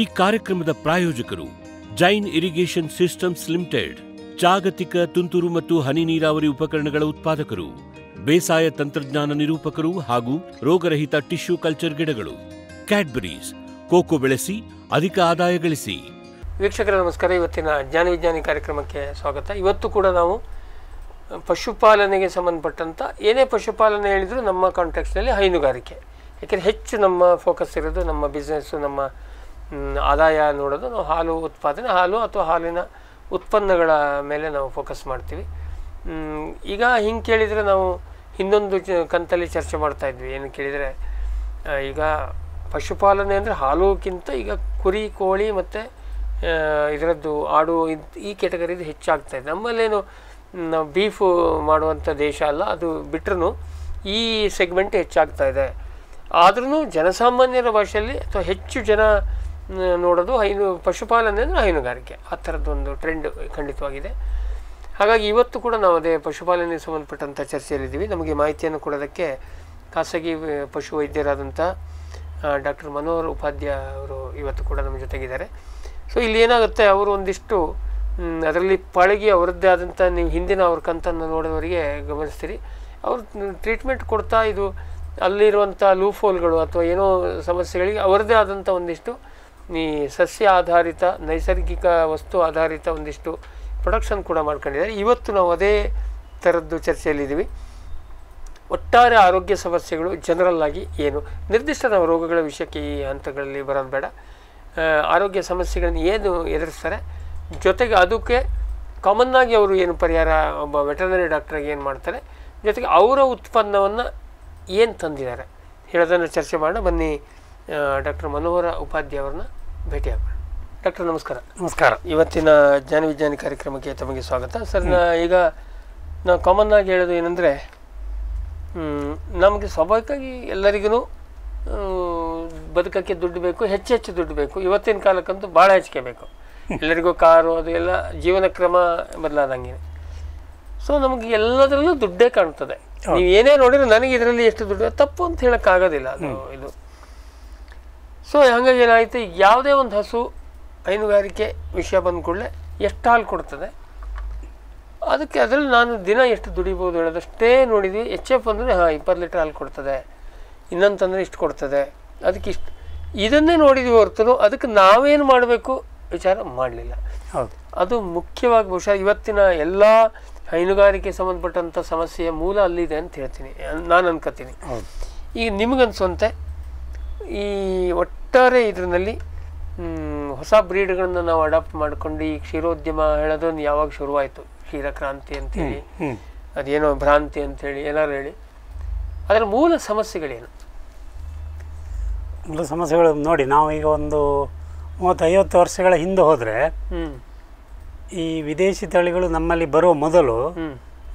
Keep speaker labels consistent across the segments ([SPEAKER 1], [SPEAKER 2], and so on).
[SPEAKER 1] ಈ ಕಾರ್ಯಕ್ರಮದ ಪ್ರಾಯೋಜಕರು ಜೈನ್ ಇರಿಗೇಷನ್ ಸಿಸ್ಟಮ್ಸ್ ಲಿಮಿಟೆಡ್, ಜಾಗತಿಕ ತುಂತುರು ಮತ್ತು ಹನಿ ನೀರಾವರಿ ಉಪಕರಣಗಳ ಉತ್ಪಾದಕರು, ಬೇಸಾಯ ತಂತ್ರಜ್ಞಾನ ನಿರೂಪಕರು ಹಾಗೂ ರೋಗರಹಿತ ಟಿಶ್ಯೂ ಕಲ್ಚರ್ ಗಿಡಗಳು. ಕ್ಯಾಡ್ಬರೀಸ್, ಕೋಕೋ ಬೆಳೆಸಿ, ಅಧಿಕ ಆದಾಯ ಗಳಿಸಿ.
[SPEAKER 2] ವೀಕ್ಷಕರ, ನಮಸ್ಕಾರ. ಇವತ್ತಿನ ಜ್ಞಾನ ವಿಜ್ಞಾನಿ ಕಾರ್ಯಕ್ರಮಕ್ಕೆ ಸ್ವಾಗತ. ಇವತ್ತು ಕೂಡ ನಾವು ಪಶುಪಾಲನೆಗೆ ಸಂಬಂಧಪಟ್ಟಂಥ ಏನೇ ಪಶುಪಾಲನೆ ಹೇಳಿದರೂ ನಮ್ಮ ಕಾಂಟೆಕ್ಸ್ನಲ್ಲಿ ಹೈನುಗಾರಿಕೆ. ಯಾಕೆಂದರೆ ಹೆಚ್ಚು ನಮ್ಮ ಫೋಕಸ್ ಇರೋದು ನಮ್ಮ ಬಿಸ್ನೆಸ್ಸು ನಮ್ಮ ಆದಾಯ ನೋಡೋದು, ನಾವು ಹಾಲು ಉತ್ಪಾದನೆ, ಹಾಲು ಅಥವಾ ಹಾಲಿನ ಉತ್ಪನ್ನಗಳ ಮೇಲೆ ನಾವು ಫೋಕಸ್ ಮಾಡ್ತೀವಿ. ಈಗ ಹಿಂಗೆ ಕೇಳಿದರೆ ನಾವು ಹಿಂದೊಂದು ಕಂತಲ್ಲಿ ಚರ್ಚೆ ಮಾಡ್ತಾ ಇದ್ವಿ. ಏನು ಕೇಳಿದರೆ ಈಗ ಪಶುಪಾಲನೆ ಅಂದರೆ ಹಾಲುಕ್ಕಿಂತ ಈಗ ಕುರಿ, ಕೋಳಿ ಮತ್ತು ಇದರದ್ದು ಆಡು ಈ ಕೆಟಗರಿದು ಹೆಚ್ಚಾಗ್ತಾ ಇದೆ. ನಮ್ಮಲ್ಲೇನು ನಾವು ಬೀಫು ಮಾಡುವಂಥ ದೇಶ ಅಲ್ಲ, ಅದು ಬಿಟ್ರೂ ಈ ಸೆಗ್ಮೆಂಟ್ ಹೆಚ್ಚಾಗ್ತಾ ಇದೆ. ಆದ್ರೂ ಜನಸಾಮಾನ್ಯರ ಭಾಷೆಯಲ್ಲಿ ಅಥವಾ ಹೆಚ್ಚು ಜನ ನೋಡೋದು ಹೈನು, ಪಶುಪಾಲನೆ ಅಂದರೆ ಹೈನುಗಾರಿಕೆ. ಆ ಥರದ್ದೊಂದು ಟ್ರೆಂಡ್ ಖಂಡಿತವಾಗಿದೆ. ಹಾಗಾಗಿ ಇವತ್ತು ಕೂಡ ನಾವು ಅದೇ ಪಶುಪಾಲನೆಗೆ ಸಂಬಂಧಪಟ್ಟಂಥ ಚರ್ಚೆಯಲ್ಲಿದ್ದೀವಿ. ನಮಗೆ ಮಾಹಿತಿಯನ್ನು ಕೊಡೋದಕ್ಕೆ ಖಾಸಗಿ ಪಶುವೈದ್ಯರಾದಂಥ ಪಶು ವೈದ್ಯರಾದಂಥ ಡಾಕ್ಟರ್ ಮನೋಹರ್ ಉಪಾಧ್ಯಾಯ ಅವರು ಇವತ್ತು ಕೂಡ ನಮ್ಮ ಜೊತೆಗಿದ್ದಾರೆ. ಸೊ ಇಲ್ಲಿ ಏನಾಗುತ್ತೆ, ಅವರು ಒಂದಿಷ್ಟು ಅದರಲ್ಲಿ ಪಳಗಿ ಅವರದ್ದೇ ಆದಂಥ ನೀವು ಹಿಂದಿನ ಅವ್ರ ಕಂತನ್ನು ನೋಡೋವರಿಗೆ ಗಮನಿಸ್ತೀರಿ. ಅವರು ಟ್ರೀಟ್ಮೆಂಟ್ ಕೊಡ್ತಾ ಇದು ಅಲ್ಲಿರುವಂಥ ಲೂಫೋಲ್ಗಳು ಅಥವಾ ಏನೋ ಸಮಸ್ಯೆಗಳಿಗೆ ಅವರದ್ದೇ ಆದಂಥ ಒಂದಿಷ್ಟು ಈ ಸಸ್ಯ ಆಧಾರಿತ, ನೈಸರ್ಗಿಕ ವಸ್ತು ಆಧಾರಿತ ಒಂದಿಷ್ಟು ಪ್ರೊಡಕ್ಷನ್ ಕೂಡ ಮಾಡ್ಕೊಂಡಿದ್ದಾರೆ. ಇವತ್ತು ನಾವು ಅದೇ ಥರದ್ದು ಚರ್ಚೆಯಲ್ಲಿದ್ದೀವಿ. ಒಟ್ಟಾರೆ ಆರೋಗ್ಯ ಸಮಸ್ಯೆಗಳು ಜನರಲ್ ಆಗಿ ಏನು? ನಿರ್ದಿಷ್ಟ ನಾವು ರೋಗಗಳ ವಿಷಯಕ್ಕೆ ಈ ಹಂತಗಳಲ್ಲಿ ಬರೋದು ಬೇಡ. ಆರೋಗ್ಯ ಸಮಸ್ಯೆಗಳನ್ನು ಏನು ಎದುರಿಸ್ತಾರೆ? ಜೊತೆಗೆ ಅದಕ್ಕೆ ಕಾಮನ್ನಾಗಿ ಅವರು ಏನು ಪರಿಹಾರ, ಒಬ್ಬ ವೆಟರ್ನರಿ ಡಾಕ್ಟ್ರಾಗಿ ಏನು ಮಾಡ್ತಾರೆ? ಜೊತೆಗೆ ಅವರ ಉತ್ಪನ್ನವನ್ನು ಏನು ತಂದಿದ್ದಾರೆ? ಹೇಳೋದನ್ನು ಚರ್ಚೆ ಮಾಡೋಣ. ಬನ್ನಿ ಡಾಕ್ಟರ್ ಮನೋಹರ ಉಪಾಧ್ಯಾಯ ಅವ್ರನ್ನ ಭೇಟಿಯಾಗೋಣ. ಡಾಕ್ಟರ್ ನಮಸ್ಕಾರ.
[SPEAKER 3] ನಮಸ್ಕಾರ.
[SPEAKER 2] ಇವತ್ತಿನ ಜ್ಞಾನ ವಿಜ್ಞಾನಿ ಕಾರ್ಯಕ್ರಮಕ್ಕೆ ತಮಗೆ ಸ್ವಾಗತ. ಸರ್ ನಾ ಈಗ ನಾವು ಕಾಮನ್ ಆಗಿ ಹೇಳೋದು ಏನಂದರೆ ನಮಗೆ ಸ್ವಾಭಾವಿಕವಾಗಿ ಎಲ್ಲರಿಗೂ ಬದುಕಕ್ಕೆ ದುಡ್ಡು ಬೇಕು ಹೆಚ್ಚು ಹೆಚ್ಚು ದುಡ್ಡು ಬೇಕು. ಇವತ್ತಿನ ಕಾಲಕ್ಕಂತೂ ಭಾಳ ಹೆಚ್ಚಿಗೆ ಬೇಕು. ಎಲ್ಲರಿಗೂ ಕಾರು ಅದು ಎಲ್ಲ ಜೀವನ ಕ್ರಮ ಬದಲಾದಂಗೆ. ಸೊ ನಮಗೆ ಎಲ್ಲದರಲ್ಲೂ ದುಡ್ಡೇ ಕಾಣ್ತದೆ ನೀವು ಏನೇ ನೋಡಿದ್ರೆ ನನಗೆ ಇದರಲ್ಲಿ ಎಷ್ಟು ದುಡ್ಡು ತಪ್ಪು ಅಂತ ಹೇಳೋಕ್ಕಾಗೋದಿಲ್ಲ. ಅದು ಇದು. ಸೊ ಹಂಗಾಗಿ ಏನಾಯಿತು ಯಾವುದೇ ಒಂದು ಹಸು ಹೈನುಗಾರಿಕೆ ವಿಷಯ ಬಂದ ಕೂಡಲೇ ಎಷ್ಟು ಹಾಲು ಕೊಡ್ತದೆ? ಅದಕ್ಕೆ ಅದರಲ್ಲಿ ನಾನು ದಿನ ಎಷ್ಟು ದುಡಿಬೋದು ಹೇಳೋದಷ್ಟೇ ನೋಡಿದ್ವಿ. ಎಚ್ ಎಫ್ ಅಂದರೆ ಹಾಂ ಇಪ್ಪತ್ತು ಲೀಟ್ರ್ ಹಾಲು ಕೊಡ್ತದೆ. ಇನ್ನೊಂತಂದರೆ ಇಷ್ಟು ಕೊಡ್ತದೆ. ಅದಕ್ಕೆ ಇಷ್ಟು. ಇದನ್ನೇ ನೋಡಿದ್ವಿ ಹೊರತು ಅದಕ್ಕೆ ನಾವೇನು ಮಾಡಬೇಕು? ವಿಚಾರ ಮಾಡಲಿಲ್ಲ.
[SPEAKER 3] ಹೌದು.
[SPEAKER 2] ಅದು ಮುಖ್ಯವಾಗಿ ಬಹುಶಃ ಇವತ್ತಿನ ಎಲ್ಲ ಹೈನುಗಾರಿಕೆ ಸಂಬಂಧಪಟ್ಟಂಥ ಸಮಸ್ಯೆಯ ಮೂಲ ಅಲ್ಲಿದೆ ಅಂತ ಹೇಳ್ತೀನಿ. ನಾನು ಅನ್ಕೋತೀನಿ. ಈಗ ನಿಮಗನ್ಸುವಂತೆ ಈ ಒಟ್ಟಾರೆ ಇದರಲ್ಲಿ ಹೊಸ ಬ್ರೀಡ್ಗಳನ್ನು ನಾವು ಅಡಾಪ್ಟ್ ಮಾಡ್ಕೊಂಡು ಈ ಕ್ಷೀರೋದ್ಯಮ ಹೇಳೋದೊಂದು ಯಾವಾಗ ಶುರುವಾಯಿತು? ಕ್ಷೀರಕ್ರಾಂತಿ ಅಂತೇಳಿ ಅದೇನೋ ಭ್ರಾಂತಿ ಅಂತೇಳಿ ಏನಾರು ಹೇಳಿ. ಅದರ ಮೂಲ ಸಮಸ್ಯೆಗಳೇನು?
[SPEAKER 3] ಮೂಲ ಸಮಸ್ಯೆಗಳು ನೋಡಿ ನಾವು ಈಗ ಒಂದು ಮೂವತ್ತೈವತ್ತು ವರ್ಷಗಳ ಹಿಂದೆ ಹೋದರೆ ಈ ವಿದೇಶಿ ತಳಿಗಳು ನಮ್ಮಲ್ಲಿ ಬರುವ ಮೊದಲು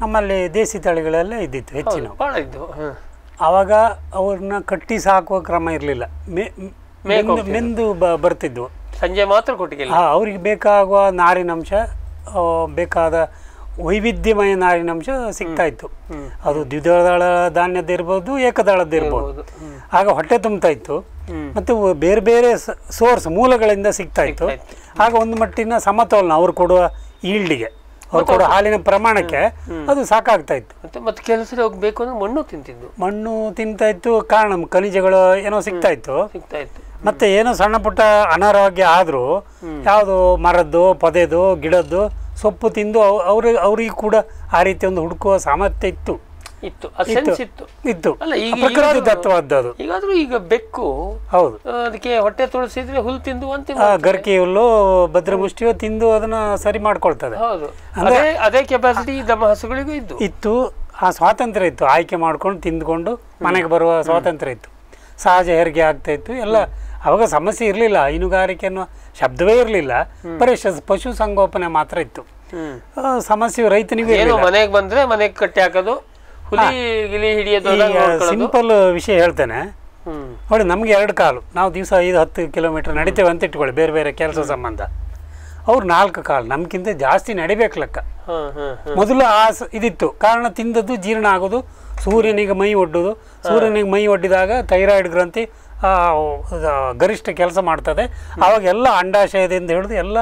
[SPEAKER 3] ನಮ್ಮಲ್ಲಿ ದೇಸಿ ತಳಿಗಳೆಲ್ಲ ಇದ್ದಿತ್ತು ಹೆಚ್ಚಿನ ಆವಾಗ ಅವ್ರನ್ನ ಕಟ್ಟಿ ಸಾಕುವ ಕ್ರಮ ಇರಲಿಲ್ಲ. ಮೆಂದು ಬರ್ತಿದ್ವು.
[SPEAKER 2] ಸಂಜೆ ಮಾತ್ರ ಕೊಟ್ಟಿಗೆ
[SPEAKER 3] ಹಾಂ ಅವ್ರಿಗೆ ಬೇಕಾಗುವ ನಾರಿನಂಶ ಬೇಕಾದ ವೈವಿಧ್ಯಮಯ ನಾರಿನಂಶ ಸಿಗ್ತಾ ಇತ್ತು. ಅದು ದ್ವಿದಳ
[SPEAKER 2] ಧಾನ್ಯದ್ದಿರ್ಬೋದು ಏಕದಳದ್ದಿರ್ಬೋದು
[SPEAKER 3] ಆಗ ಹೊಟ್ಟೆ ತುಂಬ್ತಾ ಇತ್ತು. ಮತ್ತು ಬೇರೆ ಬೇರೆ ಸೋರ್ಸ್ ಮೂಲಗಳಿಂದ ಸಿಗ್ತಾ ಇತ್ತು. ಆಗ ಒಂದು ಮಟ್ಟಿನ ಸಮತೋಲನ ಅವ್ರು ಕೊಡುವ ಈಲ್ಡಿಗೆ. ಅವ್ರು ಕೊಡುವ ಹಾಲಿನ ಪ್ರಮಾಣಕ್ಕೆ ಅದು ಸಾಕಾಗ್ತಾ ಇತ್ತು.
[SPEAKER 2] ಮತ್ತೆ ಮತ್ತೆ ಕೆಲಸ ಹೋಗ್ಬೇಕು ಅಂದ್ರೆ ಮಣ್ಣು ತಿಂತಿದ್ದು.
[SPEAKER 3] ಮಣ್ಣು ತಿಂತಾ ಇತ್ತು ಕಾರಣ ಖನಿಜಗಳು ಏನೋ ಸಿಗ್ತಾ ಇತ್ತು.
[SPEAKER 2] ಸಿಗ್ತಾ ಇತ್ತು.
[SPEAKER 3] ಮತ್ತೆ ಏನೋ ಸಣ್ಣ ಪುಟ್ಟ ಅನಾರೋಗ್ಯ ಆದರೂ ಯಾವುದು ಮರದ್ದು ಪೊದೆದು ಗಿಡದ್ದು ಸೊಪ್ಪು ತಿಂದು ಅವ್ರಿಗೆ ಅವ್ರ ಅವ್ರಿಗೆ ಕೂಡ ಆ ರೀತಿ ಒಂದು ಹುಡುಕುವ ಸಾಮರ್ಥ್ಯ ಇತ್ತು.
[SPEAKER 2] ಇತ್ತು ಸೆನ್ಸ್ ಇತ್ತು.
[SPEAKER 3] ಇತ್ತು.
[SPEAKER 2] ಅಲ್ಲ ಈಗ
[SPEAKER 3] ಪ್ರಕೃತಿ
[SPEAKER 2] ಈಗಾದ್ರೂ-
[SPEAKER 3] ದತ್ತವಾದ್ದು ಅದು
[SPEAKER 2] ಈಗಾದ್ರೂ ಈಗ ಬೆಕ್ಕು
[SPEAKER 3] ಹೌದು.
[SPEAKER 2] ಅದಕ್ಕೆ ಹೊಟ್ಟೆ ತುಳಸಿದ್ರೆ ಹುಲ್ಲು ತಿಂದು
[SPEAKER 3] ಅಂತ ಗರ್ಕಿ ಹುಲ್ಲು ಭದ್ರಮುಷ್ಟಿಯೋ ತಿಂದು ಅದನ್ನ ಸರಿ ಮಾಡ್ಕೊಳ್ತದೆ.
[SPEAKER 2] ಹೌದು. ಅದೇ ಅದೇ ಕೆಪಾಸಿಟಿ ನಮ್ಮ ಹಸುಗಳಿಗೂ ಇದ್ದು.
[SPEAKER 3] ಇತ್ತು ಆ ಸ್ವಾತಂತ್ರ್ಯ ಇತ್ತು. ಆಯ್ಕೆ ಮಾಡ್ಕೊಂಡು ತಿಂದ್ಕೊಂಡು ಮನೆಗೆ ಬರುವ ಸ್ವಾತಂತ್ರ್ಯ ಇತ್ತು. ಸಹಜ ಹೆರಿಗೆ ಆಗ್ತಾ ಇತ್ತು. ಎಲ್ಲ ಅವಾಗ ಸಮಸ್ಯೆ ಇರಲಿಲ್ಲ. ಹೈನುಗಾರಿಕೆ ಅನ್ನೋ ಶಬ್ದವೇ ಇರಲಿಲ್ಲ. ಬರೀ ಪಶು ಸಂಗೋಪನೆ ಮಾತ್ರ ಇತ್ತು. ಸಮಸ್ಯೆ ರೈತನಿಗೆ
[SPEAKER 2] ಮನೆಗೆ ಬಂದ್ರೆ ಮನೆಗೆ ಕಟ್ಟಿ ಹಾಕೋದು ಹುಲಿ ಗಿಲಿ ಹಿಡಿಯೋದು ಎಲ್ಲ
[SPEAKER 3] ಸಿಂಪಲ್ ವಿಷಯ ಹೇಳ್ತೇನೆ. ನೋಡಿ ನಮಗೆ ಎರಡು ಕಾಲು. ನಾವು ದಿವಸ ಐದು ಹತ್ತು ಕಿಲೋಮೀಟರ್ ನಡಿತೇವೆ ಅಂತ ಇಟ್ಕೊಳ್ಳಿ ಬೇರೆ ಬೇರೆ ಕೆಲಸ ಸಂಬಂಧ. ಅವ್ರು ನಾಲ್ಕು ಕಾಲು. ನಮ್ಗಿಂತ ಜಾಸ್ತಿ ನಡಿಬೇಕು ಲೆಕ್ಕ. ಮೊದಲು ಆ ಇದಿತ್ತು. ಕಾರಣ ತಿಂದದ್ದು ಜೀರ್ಣ ಆಗೋದು ಸೂರ್ಯನಿಗೆ ಮೈ ಒಡ್ಡೋದು. ಸೂರ್ಯನಿಗೆ ಮೈ ಒಡ್ಡಿದಾಗ ಥೈರಾಯ್ಡ್ ಗ್ರಂಥಿ ಗರಿಷ್ಠ ಕೆಲಸ ಮಾಡ್ತದೆ. ಆವಾಗ ಎಲ್ಲ ಅಂಡಾಶಯದಿಂದ ಹಿಡಿದು ಎಲ್ಲ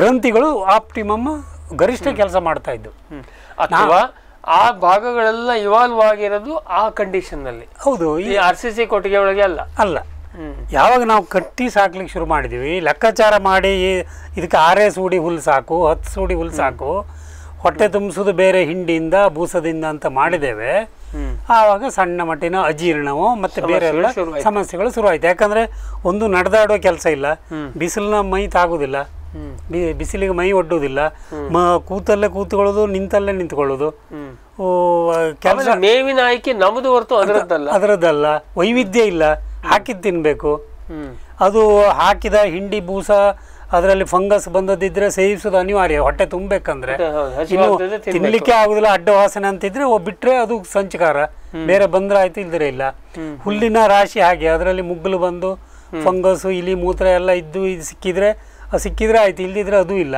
[SPEAKER 3] ಗ್ರಂಥಿಗಳು ಆಪ್ಟಿಮಮ್ ಗರಿಷ್ಠ ಕೆಲಸ ಮಾಡ್ತಾ ಇದ್ದು.
[SPEAKER 2] ಅಥವಾ ಆ ಭಾಗಗಳೆಲ್ಲ ಇವಾಲ್ವ್ ಆಗಿರೋದು ಆ ಕಂಡೀಷನ್ನಲ್ಲಿ.
[SPEAKER 3] ಹೌದು ಈ
[SPEAKER 2] ಆರ್ ಸಿ ಸಿ ಕೊಟ್ಟಿಗೆ ಒಳಗೆ ಅಲ್ಲ.
[SPEAKER 3] ಅಲ್ಲ. ಯಾವಾಗ ನಾವು ಕಟ್ಟಿ ಸಾಕ್ಲಿಕ್ಕೆ ಶುರು ಮಾಡಿದ್ದೀವಿ ಲೆಕ್ಕಾಚಾರ ಮಾಡಿ ಇದಕ್ಕೆ ಆರೇ ಸೂಡಿ ಹುಲ್ಲು ಸಾಕು ಹತ್ತು ಸೂಡಿ ಹುಲ್ಲು ಸಾಕು ಹೊಟ್ಟೆ ತುಂಬಿಸೋದು ಬೇರೆ ಹಿಂಡಿಯಿಂದ ಬೂಸದಿಂದ ಅಂತ ಮಾಡಿದ್ದೇವೆ. ಆವಾಗ ಸಣ್ಣ ಮಟ್ಟಿನ ಅಜೀರ್ಣವು ಮತ್ತೆ ಬೇರೆ ಎಲ್ಲ
[SPEAKER 2] ಸಮಸ್ಯೆಗಳು ಶುರುವಾಯಿತು.
[SPEAKER 3] ಯಾಕಂದ್ರೆ ಒಂದು ನಡೆದಾಡೋ ಕೆಲಸ ಇಲ್ಲ. ಬಿಸಿಲಿನ ಮೈ ತಾಗುದಿಲ್ಲ. ಬಿಸಿಲಿಗೆ ಮೈ ಒಡ್ಡುವುದಿಲ್ಲ. ಮ ಕೂತಲ್ಲೇ ಕೂತ್ಕೊಳ್ಳೋದು ನಿಂತಲ್ಲೇ ನಿಂತ್ಕೊಳ್ಳೋದು.
[SPEAKER 2] ಓ
[SPEAKER 3] ಕೆಲಸ
[SPEAKER 2] ಮೇವಿನ ಆಯ್ಕೆ ನಮ್ದು ಹೊರತು ಅದರದ್ದಲ್ಲ.
[SPEAKER 3] ಅದರದ್ದಲ್ಲ. ವೈವಿಧ್ಯ ಇಲ್ಲ. ಹಾಕಿದ್ ತಿನ್ಬೇಕು. ಅದು ಹಾಕಿದ ಹಿಂಡಿ ಬೂಸ ಅದರಲ್ಲಿ ಫಂಗಸ್ ಬಂದದಿದ್ರೆ ಸೇವಿಸೋದು ಅನಿವಾರ್ಯ. ಹೊಟ್ಟೆ ತುಂಬಬೇಕಂದ್ರೆ ಇನ್ನು ತಿನ್ಲಿಕ್ಕೆ ಆಗುದಿಲ್ಲ ಅಡ್ಡ ವಾಸನೆ ಅಂತಿದ್ರೆ ಒಬ್ಬ ಬಿಟ್ರೆ ಅದು ಸಂಚಕಾರ. ಬೇರೆ ಬಂದ್ರೆ ಆಯ್ತು ಇಲ್ದಿರ ಇಲ್ಲ. ಹುಲ್ಲಿನ ರಾಶಿ ಹಾಗೆ. ಅದರಲ್ಲಿ ಮುಗ್ಗಲು ಬಂದು ಫಂಗಸ್ ಇಲಿ ಮೂತ್ರ ಎಲ್ಲ ಇದ್ದು ಇದು ಸಿಕ್ಕಿದ್ರೆ ಸಿಕ್ಕಿದ್ರೆ ಆಯ್ತು ಇಲ್ದಿದ್ರೆ ಅದು ಇಲ್ಲ.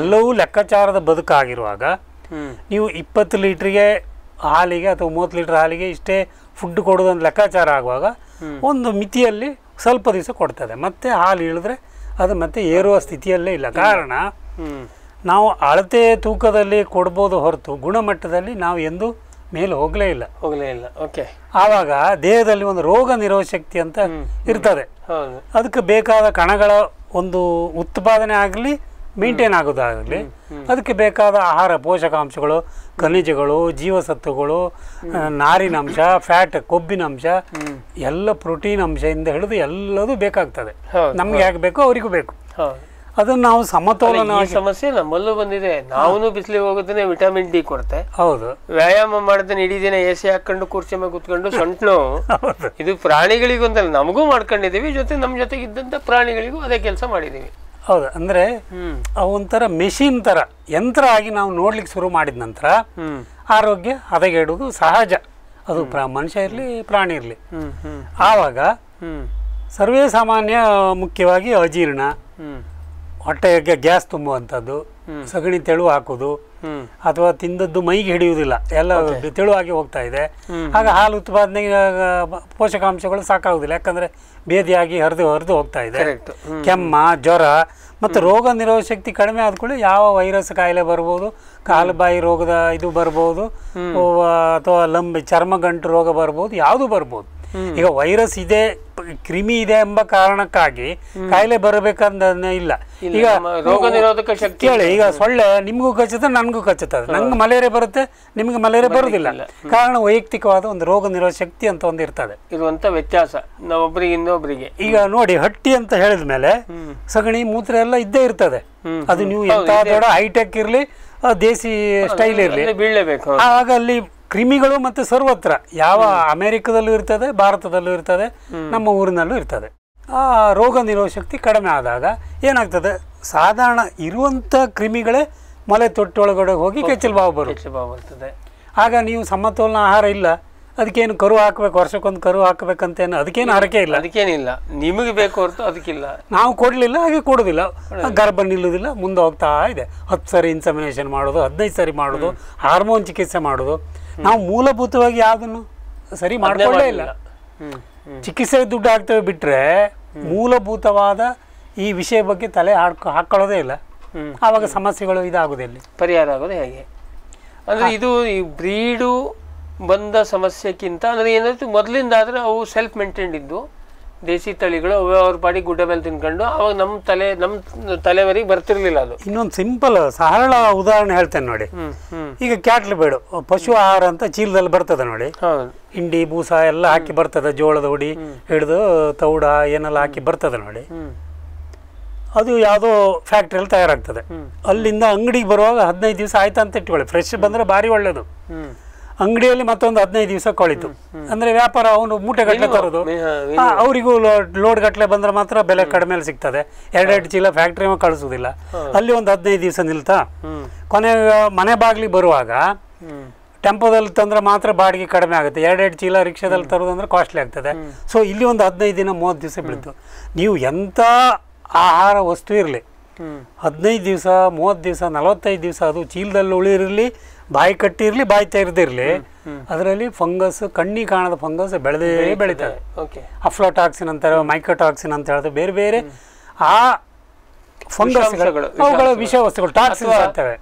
[SPEAKER 3] ಎಲ್ಲವೂ ಲೆಕ್ಕಾಚಾರದ ಬದುಕಾಗಿರುವಾಗ ನೀವು ಇಪ್ಪತ್ತು ಲೀಟ್ರಿಗೆ ಹಾಲಿಗೆ ಅಥವಾ ಮೂವತ್ತು ಲೀಟ್ರ್ ಹಾಲಿಗೆ ಇಷ್ಟೇ ಫುಡ್ ಕೊಡೋದೊಂದು ಲೆಕ್ಕಾಚಾರ ಆಗುವಾಗ ಒಂದು ಮಿತಿಯಲ್ಲಿ ಸ್ವಲ್ಪ ದಿವಸ ಕೊಡ್ತದೆ. ಮತ್ತೆ ಹಾಲು ಇಳಿದ್ರೆ ಅದು ಮತ್ತೆ ಏರುವ ಸ್ಥಿತಿಯಲ್ಲೇ ಇಲ್ಲ. ಕಾರಣ ನಾವು ಅಳತೆ ತೂಕದಲ್ಲಿ ಕೊಡ್ಬೋದು ಹೊರತು ಗುಣಮಟ್ಟದಲ್ಲಿ ನಾವು ಎಂದು ಮೇಲೆ ಹೋಗಲೇ ಇಲ್ಲ.
[SPEAKER 2] ಹೋಗಲೇ ಇಲ್ಲ. ಓಕೆ
[SPEAKER 3] ಆವಾಗ ದೇಹದಲ್ಲಿ ಒಂದು ರೋಗ ನಿರೋಧ ಶಕ್ತಿ ಅಂತ ಇರ್ತದೆ. ಅದಕ್ಕೆ ಬೇಕಾದ ಕಣಗಳ ಒಂದು ಉತ್ಪಾದನೆ ಆಗಲಿ ಮೇಂಟೈನ್ ಆಗೋದಾಗಲಿ ಅದಕ್ಕೆ ಬೇಕಾದ ಆಹಾರ ಪೋಷಕಾಂಶಗಳು ಖನಿಜಗಳು ಜೀವಸತ್ವಗಳು ನಾರಿನಾಂಶ ಫ್ಯಾಟ್ ಕೊಬ್ಬಿನಂಶ ಎಲ್ಲ ಪ್ರೋಟೀನ್ ಅಂಶದಿಂದ ಹಿಡಿದು ಎಲ್ಲದೂ ಬೇಕಾಗ್ತದೆ. ನಮ್ಗೆ ಯಾಕೆ ಬೇಕೋ ಅವರಿಗೂ ಬೇಕು. ಅದನ್ನು ನಾವು ಸಮತೋಲನ
[SPEAKER 2] ಸಮಸ್ಯೆ ನಮ್ಮಲ್ಲೂ ಬಂದಿದೆ. ನಾವು ಬಿಸಿಲಿಗೆ ಹೋಗೋದನ್ನೇ ವಿಟಮಿನ್ ಡಿ ಕೊರತೆ.
[SPEAKER 3] ಹೌದು.
[SPEAKER 2] ವ್ಯಾಯಾಮ ಮಾಡ್ತಾನೆ ಇಡೀ ದಿನ ಎ ಸಿ ಹಾಕೊಂಡು ಕುರ್ಚಿ ಮೇಲೆ ಕುತ್ಕೊಂಡು ಸೊಂಟ ನೋವು ಇದು ಪ್ರಾಣಿಗಳಿಗೊಂದಲ್ಲ ನಮಗೂ ಮಾಡ್ಕೊಂಡಿದೀವಿ ಜೊತೆ ನಮ್ಮ ಜೊತೆಗೆ ಇದ್ದಂತ ಪ್ರಾಣಿಗಳಿಗೂ ಅದೇ ಕೆಲಸ ಮಾಡಿದೀವಿ
[SPEAKER 3] ಹೌದು. ಅಂದ್ರೆ ಒಂಥರ ಮೆಷಿನ್ ತರ ಯಂತ್ರ ಆಗಿ ನಾವು ನೋಡ್ಲಿಕ್ಕೆ ಶುರು ಮಾಡಿದ ನಂತರ ಆರೋಗ್ಯ ಹದಗೆಡುವುದು ಸಹಜ. ಅದು ಮನುಷ್ಯ ಇರಲಿ ಪ್ರಾಣಿ ಇರಲಿ. ಆವಾಗ ಸರ್ವೇ ಸಾಮಾನ್ಯ ಮುಖ್ಯವಾಗಿ ಅಜೀರ್ಣ. ಹೊಟ್ಟೆಗೆ ಗ್ಯಾಸ್ ತುಂಬುವಂಥದ್ದು ಸಗಣಿ ತೆಳು ಹಾಕೋದು ಅಥವಾ ತಿಂದದ್ದು ಮೈಗೆ ಹಿಡಿಯುವುದಿಲ್ಲ. ಎಲ್ಲ ತೆಳುವಾಗಿ ಹೋಗ್ತಾ ಇದೆ. ಆಗ ಹಾಲು ಉತ್ಪಾದನೆಗೆ ಪೋಷಕಾಂಶಗಳು ಸಾಕಾಗುದಿಲ್ಲ ಯಾಕಂದ್ರೆ ಬೇದಿಯಾಗಿ ಹರಿದು ಹರಿದು ಹೋಗ್ತಾ ಇದೆ. ಕೆಮ್ಮ ಜ್ವರ ಮತ್ತು ರೋಗ ನಿರೋಧ ಶಕ್ತಿ ಕಡಿಮೆ ಆದ್ಕೊಳ್ಳಿ ಯಾವ ವೈರಸ್ ಕಾಯಿಲೆ ಬರ್ಬೋದು ಕಾಲುಬಾಯಿ ರೋಗದ ಇದು ಬರ್ಬೋದು ಅಥವಾ ಲಂಬಿ ಚರ್ಮಗಂಟು ರೋಗ ಬರ್ಬೋದು ಯಾವುದು ಬರ್ಬೋದು. ಈಗ ವೈರಸ್ ಇದೆ ಕ್ರಿಮಿ ಇದೆ ಎಂಬ ಕಾರಣಕ್ಕಾಗಿ ಕಾಯಿಲೆ ಬರಬೇಕಂದ ಇಲ್ಲ. ಈಗ
[SPEAKER 2] ರೋಗ ನಿರೋಧಕ ಶಕ್ತಿ
[SPEAKER 3] ಕೇಳಿ ಈಗ ಸೊಳ್ಳೆ ನಿಮಗೂ ಕಚ್ಚುತ್ತೆ ನನಗೂ ಕಚ್ಚುತ್ತದೆ ನಂಗೆ ಮಲೇರಿಯಾ ಬರುತ್ತೆ ನಿಮಗೆ ಮಲೇರಿಯಾ ಬರೋದಿಲ್ಲ. ಕಾರಣ ವೈಯಕ್ತಿಕವಾದ ಒಂದು ರೋಗ ನಿರೋಧ ಶಕ್ತಿ ಅಂತ ಒಂದು ಇರ್ತದೆ.
[SPEAKER 2] ಇರುವಂತ ವ್ಯತ್ಯಾಸ ನಾವೊಬ್ಬರಿಗೆ ಇನ್ನೊಬ್ಬರಿಗೆ
[SPEAKER 3] ಈಗ ನೋಡಿ ಹಟ್ಟಿ ಅಂತ ಹೇಳಿದ ಮೇಲೆ ಸಗಣಿ ಮೂತ್ರ ಎಲ್ಲ ಇದ್ದೇ ಇರ್ತದೆ. ಅದು ನೀವು ಎಂತ ದೊಡ್ಡ ಹೈಟೆಕ್ ಇರಲಿ ದೇಸಿ ಸ್ಟೈಲ್ ಇರಲಿ.
[SPEAKER 2] ಬೀಳಲೇಬೇಕು
[SPEAKER 3] ಆಗ ಅಲ್ಲಿ ಕ್ರಿಮಿಗಳು ಮತ್ತು ಸರ್ವತ್ರ. ಯಾವ ಅಮೆರಿಕದಲ್ಲೂ ಇರ್ತದೆ ಭಾರತದಲ್ಲೂ ಇರ್ತದೆ ನಮ್ಮ ಊರಿನಲ್ಲೂ ಇರ್ತದೆ. ಆ ರೋಗ ನಿರೋಧ ಶಕ್ತಿ ಕಡಿಮೆ ಆದಾಗ ಏನಾಗ್ತದೆ? ಸಾಧಾರಣ ಇರುವಂಥ ಕ್ರಿಮಿಗಳೇ ಮೊಲೆ ತೊಟ್ಟೊಳಗಡೆ ಹೋಗಿ ಕೆಚ್ಚಲು ಬಾವು ಬರುತ್ತೆ.
[SPEAKER 2] ಬರ್ತದೆ.
[SPEAKER 3] ಆಗ ನೀವು ಸಮತೋಲನ ಆಹಾರ ಇಲ್ಲ. ಅದಕ್ಕೇನು ಕರು ಹಾಕ್ಬೇಕು ವರ್ಷಕ್ಕೊಂದು ಕರು ಹಾಕ್ಬೇಕಂತೇನು ಅದಕ್ಕೇನು ಹರಕೆ ಇಲ್ಲ.
[SPEAKER 2] ಅದಕ್ಕೇನಿಲ್ಲ. ನಿಮಗೆ ಬೇಕು ಹೊರತು ಅದಕ್ಕಿಲ್ಲ.
[SPEAKER 3] ನಾವು ಕೊಡಲಿಲ್ಲ ಹಾಗೆ ಕೊಡೋದಿಲ್ಲ. ಗರ್ಭ ನಿಲ್ಲೋದಿಲ್ಲ ಮುಂದೆ ಹೋಗ್ತಾ ಇದೆ. ಹತ್ತು ಸರಿ ಇನ್ಸಮಿನೇಷನ್ ಮಾಡೋದು ಹದಿನೈದು ಸರಿ ಮಾಡೋದು ಹಾರ್ಮೋನ್ ಚಿಕಿತ್ಸೆ ಮಾಡೋದು. ನಾವು ಮೂಲಭೂತವಾಗಿ ಯಾವ್ದನ್ನು ಸರಿ ಮಾಡ್ಕೊಳ್ಳೇ ಇಲ್ಲ. ಚಿಕಿತ್ಸೆ ದುಡ್ಡು ಹಾಕ್ತೇವೆ ಬಿಟ್ಟರೆ ಮೂಲಭೂತವಾದ ಈ ವಿಷಯ ಬಗ್ಗೆ ತಲೆ ಹಾಡ್ಕೊ ಹಾಕ್ಕೊಳ್ಳೋದೇ ಇಲ್ಲ. ಆವಾಗ ಸಮಸ್ಯೆಗಳು ಇಲ್ಲಿ.
[SPEAKER 2] ಪರಿಹಾರ ಆಗೋದು ಹೇಗೆ? ಅಂದ್ರೆ ಇದು ಈ ಬ್ರೀಡು ಬಂದ ಸಮಸ್ಯೆಕ್ಕಿಂತ ಅಂದ್ರೆ ಏನಾಯ್ತು ಮೊದಲಿಂದ ಆದ್ರೆ ಅವು ಸೆಲ್ಫ್ ಮೇಂಟೈನ್ಡ್ ಇದ್ದು ದೇಸಿ ತಳಿಗಳು ಅವೇ ಅವ್ರ ಪಾಡಿ ಗುಡ್ಡ ಮೇಲೆ ತಿನ್ಕೊಂಡು ಅವಾಗ ನಮ್ಮ ತಲೆ ನಮ್ಮ ತಲೆವರೆಗೆ ಬರ್ತಿರ್ಲಿಲ್ಲ ಅದು.
[SPEAKER 3] ಇನ್ನೊಂದು ಸಿಂಪಲ್ ಸರಳ ಉದಾಹರಣೆ ಹೇಳ್ತೇನೆ ನೋಡಿ. ಈಗ ಕ್ಯಾಟ್ಲ್ ಬೇಡು ಪಶು ಆಹಾರ ಅಂತ ಚೀಲದಲ್ಲಿ ಬರ್ತದೆ ನೋಡಿ. ಹಿಂಡಿ ಬೂಸ ಎಲ್ಲ ಹಾಕಿ ಬರ್ತದೆ ಜೋಳದ ಹುಡಿ ಹಿಡಿದು ತೌಡ ಏನೆಲ್ಲ ಹಾಕಿ ಬರ್ತದೆ ನೋಡಿ. ಅದು ಯಾವುದೋ ಫ್ಯಾಕ್ಟ್ರಿಯಲ್ಲಿ ತಯಾರಾಗ್ತದೆ. ಅಲ್ಲಿಂದ ಅಂಗಡಿಗೆ ಬರುವಾಗ ಹದಿನೈದು ದಿವಸ ಆಯ್ತಾ ಅಂತ ಇಟ್ಕೊಳ್ಳಿ. ಫ್ರೆಶ್ ಬಂದರೆ ಭಾರಿ ಒಳ್ಳೇದು. ಅಂಗಡಿಯಲ್ಲಿ ಮತ್ತೊಂದು ಹದಿನೈದು ದಿವಸ ಕೊಳಿತು ಅಂದ್ರೆ ವ್ಯಾಪಾರ ಅವನು ಮೂಟೆ ಗಟ್ಟಲೆ ತರೋದು. ಅವರಿಗೂ ಲೋಡ್ ಗಟ್ಟಲೆ ಬಂದ್ರೆ ಮಾತ್ರ ಬೆಲೆ ಕಡಿಮೆ ಸಿಗ್ತದೆ. ಎರಡೆರಡು ಚೀಲ ಫ್ಯಾಕ್ಟ್ರಿ ಕಳಿಸೋದಿಲ್ಲ. ಅಲ್ಲಿ ಒಂದು ಹದಿನೈದು ದಿವಸ ನಿಲ್ತಾ? ಕೊನೆ ಮನೆ ಬಾಗ್ಲಿ ಬರುವಾಗ ಟೆಂಪೋದಲ್ಲಿ ತಂದ್ರೆ ಮಾತ್ರ ಬಾಡಿಗೆ ಕಡಿಮೆ ಆಗುತ್ತೆ. ಎರಡೆರಡು ಚೀಲ ರಿಕ್ಷಾದಲ್ಲಿ ತರೋದು ಅಂದ್ರೆ ಕಾಸ್ಟ್ಲಿ ಆಗ್ತದೆ. ಸೊ ಇಲ್ಲಿ ಒಂದು ಹದಿನೈದು ದಿನ ಮೂವತ್ತು ದಿವಸ ಬೀಳ್ತು ನೀವು ಎಂಥ ಆಹಾರ ವಸ್ತು ಇರಲಿ. ಹದಿನೈದು ದಿವಸ ಮೂವತ್ತು ದಿವಸ ನಲವತ್ತೈದು ದಿವಸ ಅದು ಚೀಲದಲ್ಲಿ ಉಳಿರಲಿ ಬಾಯಿ ಕಟ್ಟಿರಲಿ ಬಾಯಿ ತೆರೆದಿರಲಿ ಅದರಲ್ಲಿ ಫಂಗಸ್ ಕಣ್ಣಿ ಕಾಣದ ಫಂಗಸ್ ಬೆಳೆದೇ ಬೆಳೀತದೆ. ಅಫ್ಲೋಟಾಕ್ಸಿನ್ ಅಂತಾರೆ ಮೈಕ್ರೋಟಾಕ್ಸಿನ್ ಅಂತ ಹೇಳಿದ್ರೆ ಬೇರೆ ಬೇರೆ ಆ ಫಂಗಸ್ಗಳು ಅವುಗಳ ವಿಷ ವಸ್ತುಗಳು ಟಾಕ್ಸಿನ್ಸ್ ಆಗ್ತವೆ.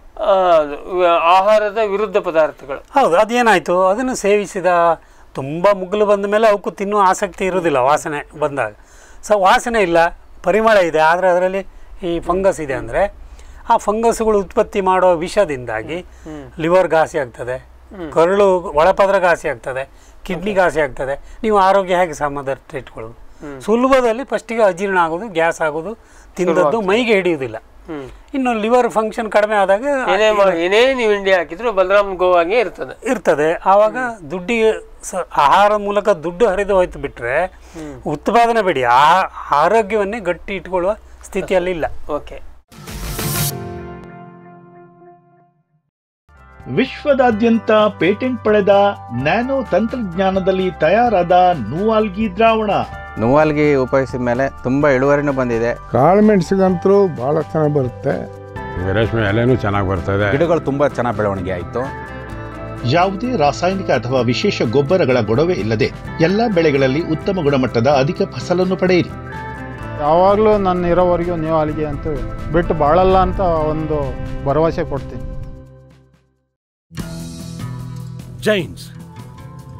[SPEAKER 2] ಆಹಾರದ ವಿರುದ್ಧ ಪದಾರ್ಥಗಳು.
[SPEAKER 3] ಹೌದು ಅದೇನಾಯಿತು? ಅದನ್ನು ಸೇವಿಸಿದ ತುಂಬ ಮುಗ್ಲು ಬಂದ ಮೇಲೆ ಅವಕ್ಕೂ ತಿನ್ನುವ ಆಸಕ್ತಿ ಇರೋದಿಲ್ಲ ವಾಸನೆ ಬಂದಾಗ. ಸೊ ವಾಸನೆ ಇಲ್ಲ ಪರಿಮಳ ಇದೆ ಆದರೆ ಅದರಲ್ಲಿ ಈ ಫಂಗಸ್ ಇದೆ ಅಂದರೆ ಆ ಫಂಗಸ್ಗಳು ಉತ್ಪತ್ತಿ ಮಾಡೋ ವಿಷದಿಂದಾಗಿ ಲಿವರ್ ಘಾಸಿ ಆಗ್ತದೆ ಕರುಳು ಒಳಪದ್ರ ಘಾಸಿ ಆಗ್ತದೆ ಕಿಡ್ನಿ ಘಾಸಿ ಆಗ್ತದೆ. ನೀವು ಆರೋಗ್ಯ ಹೇಗೆ ಸಮಾಧಾನ ಇಟ್ಕೊಳ್ಳೋದು? ಸುಲಭದಲ್ಲಿ ಫಸ್ಟಿಗೆ ಅಜೀರ್ಣ ಆಗೋದು ಗ್ಯಾಸ್ ಆಗೋದು ತಿಂದದ್ದು ಮೈಗೆ ಹಿಡಿಯುವುದಿಲ್ಲ. ಇನ್ನು ಲಿವರ್ ಫಂಕ್ಷನ್ ಕಡಿಮೆ ಆದಾಗ
[SPEAKER 2] ಏನೇ ನೀವು ಇಂಡಿಯಾ ಹಾಕಿದ್ರು ಬಲರಾಮ್ ಗೋವಾಗೆ ಇರ್ತದೆ.
[SPEAKER 3] ಇರ್ತದೆ. ಆವಾಗ ದುಡ್ಡಿಗೆ ಆಹಾರ ಮೂಲಕ ದುಡ್ಡು ಹರಿದು ಹೋಯ್ತು ಬಿಟ್ರೆ ಉತ್ಪಾದನೆ ಬಿಡಿ. ಆ ಆರೋಗ್ಯವನ್ನೇ ಗಟ್ಟಿ ಇಟ್ಕೊಳ್ಳುವ ಸ್ಥಿತಿಯಲ್ಲಿ ಇಲ್ಲ
[SPEAKER 2] ಓಕೆ.
[SPEAKER 4] ವಿಶ್ವದಾದ್ಯಂತ ಪೇಟೆಂಟ್ ಪಡೆದ ನ್ಯಾನೋ ತಂತ್ರಜ್ಞಾನದಲ್ಲಿ ತಯಾರಾದ ನೂವಾಲ್ಗಿ ದ್ರಾವಣ.
[SPEAKER 5] ನೂವಾಲ್ಗಿ ಉಪಯೋಗಿಸಿದ ಮೇಲೆ ತುಂಬ ಇಳುವರಿನೂ ಬಂದಿದೆ.
[SPEAKER 6] ಕಾಳು ಮೆಣಸಿಗಂತರೂ ಭಾಳ ಚೆನ್ನಾಗಿ ಬರುತ್ತೆ.
[SPEAKER 7] ರೇಷ್ಮೆ ಎಲೆನೂ ಚೆನ್ನಾಗಿ ಬರ್ತದೆ
[SPEAKER 5] ಗಿಡಗಳು ತುಂಬ ಚೆನ್ನಾಗಿ ಬೆಳವಣಿಗೆ ಆಯಿತು.
[SPEAKER 4] ಯಾವುದೇ ರಾಸಾಯನಿಕ ಅಥವಾ ವಿಶೇಷ ಗೊಬ್ಬರಗಳ ಗೊಡವೆ ಇಲ್ಲದೆ ಎಲ್ಲ ಬೆಳೆಗಳಲ್ಲಿ ಉತ್ತಮ ಗುಣಮಟ್ಟದ ಅಧಿಕ ಫಸಲನ್ನು ಪಡೆಯಿರಿ.
[SPEAKER 6] ಯಾವಾಗಲೂ ನನ್ನ ಇರೋವರೆಗೂ ನೀವು ಅಲ್ಲಿಗೆ ಅಂತ ಬಿಟ್ಟು ಬಾಳಲ್ಲ ಅಂತ ಒಂದು ಭರವಸೆ ಕೊಡ್ತೀನಿ.
[SPEAKER 1] ಜೈನ್ಸ್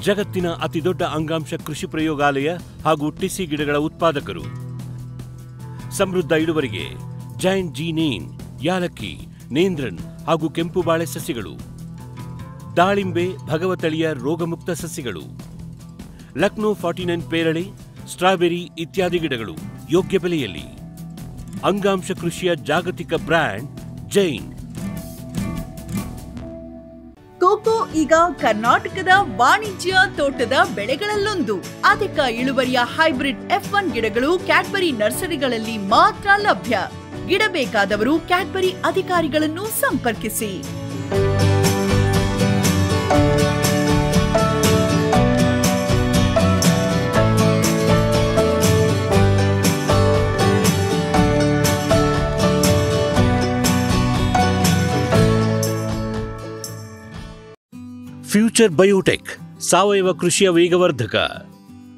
[SPEAKER 1] ಜಗತ್ತಿನ ಅತಿದೊಡ್ಡ ಅಂಗಾಂಶ ಕೃಷಿ ಪ್ರಯೋಗಾಲಯ ಹಾಗೂ ಟಿಸಿ ಗಿಡಗಳ ಉತ್ಪಾದಕರು. ಸಮೃದ್ಧ ಇಳುವರಿಗೆ ಜೈನ್ ಜಿ ನೇನ್ ಯಾಲಕ್ಕಿ, ನೇಂದ್ರನ್ ಹಾಗೂ ಕೆಂಪು ಬಾಳೆ ಸಸಿಗಳು. ದಾಳಿಂಬೆ, ಭಗವತಳಿಯ ರೋಗಮುಕ್ತ ಸಸಿಗಳು. ಲಕ್ನೋ ಫಾರ್ಟಿ ನೈನ್ ಪೇರಳೆ, ಸ್ಟ್ರಾಬೆರಿ ಇತ್ಯಾದಿ ಗಿಡಗಳು ಯೋಗ್ಯ ಬೆಲೆಯಲ್ಲಿ. ಅಂಗಾಂಶ ಕೃಷಿಯ ಜಾಗತಿಕ ಬ್ರ್ಯಾಂಡ್ ಜೈನ್
[SPEAKER 8] ಕೋಕೋ ಈಗ ಕರ್ನಾಟಕದ ವಾಣಿಜ್ಯ ತೋಟದ ಬೆಳೆಗಳಲ್ಲೊಂದು. ಅಧಿಕ ಇಳುವರಿಯ ಹೈಬ್ರಿಡ್ ಎಫ್ ಒನ್ ಗಿಡಗಳು ಕ್ಯಾಡ್ಬರಿ ನರ್ಸರಿಗಳಲ್ಲಿ ಮಾತ್ರ ಲಭ್ಯ. ಗಿಡ ಬೇಕಾದವರು ಕ್ಯಾಡ್ಬರಿ ಅಧಿಕಾರಿಗಳನ್ನು ಸಂಪರ್ಕಿಸಿ.
[SPEAKER 1] ಫ್ಯೂಚರ್ ಬಯೋಟೆಕ್, ಸಾವಯವ ಕೃಷಿಯ ವೇಗವರ್ಧಕ.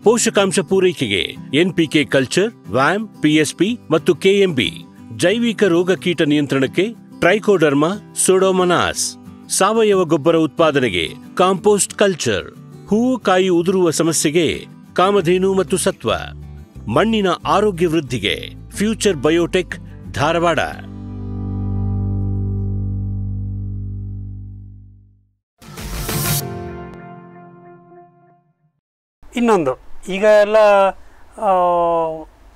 [SPEAKER 1] ಪೋಷಕಾಂಶ ಪೂರೈಕೆಗೆ ಎನ್ಪಿಕೆ ಕಲ್ಚರ್, ವ್ಯಾಮ್ ಪಿಎಸ್ಪಿ ಮತ್ತು ಕೆಎಂಬಿ ಜೈವಿಕ ರೋಗ ಕೀಟ ನಿಯಂತ್ರಣಕ್ಕೆ ಟ್ರೈಕೋಡರ್ಮಾ ಸೊಡೋಮನಾಸ್. ಸಾವಯವ ಗೊಬ್ಬರ ಉತ್ಪಾದನೆಗೆ ಕಾಂಪೋಸ್ಟ್ ಕಲ್ಚರ್. ಹೂವು, ಕಾಯಿ ಉದುರುವ ಸಮಸ್ಯೆಗೆ ಕಾಮಧೇನು ಮತ್ತು ಸತ್ವ. ಮಣ್ಣಿನ ಆರೋಗ್ಯ ವೃದ್ಧಿಗೆ ಫ್ಯೂಚರ್ ಬಯೋಟೆಕ್ ಧಾರವಾಡ.
[SPEAKER 3] ಇನ್ನೊಂದು. ಈಗ ಎಲ್ಲ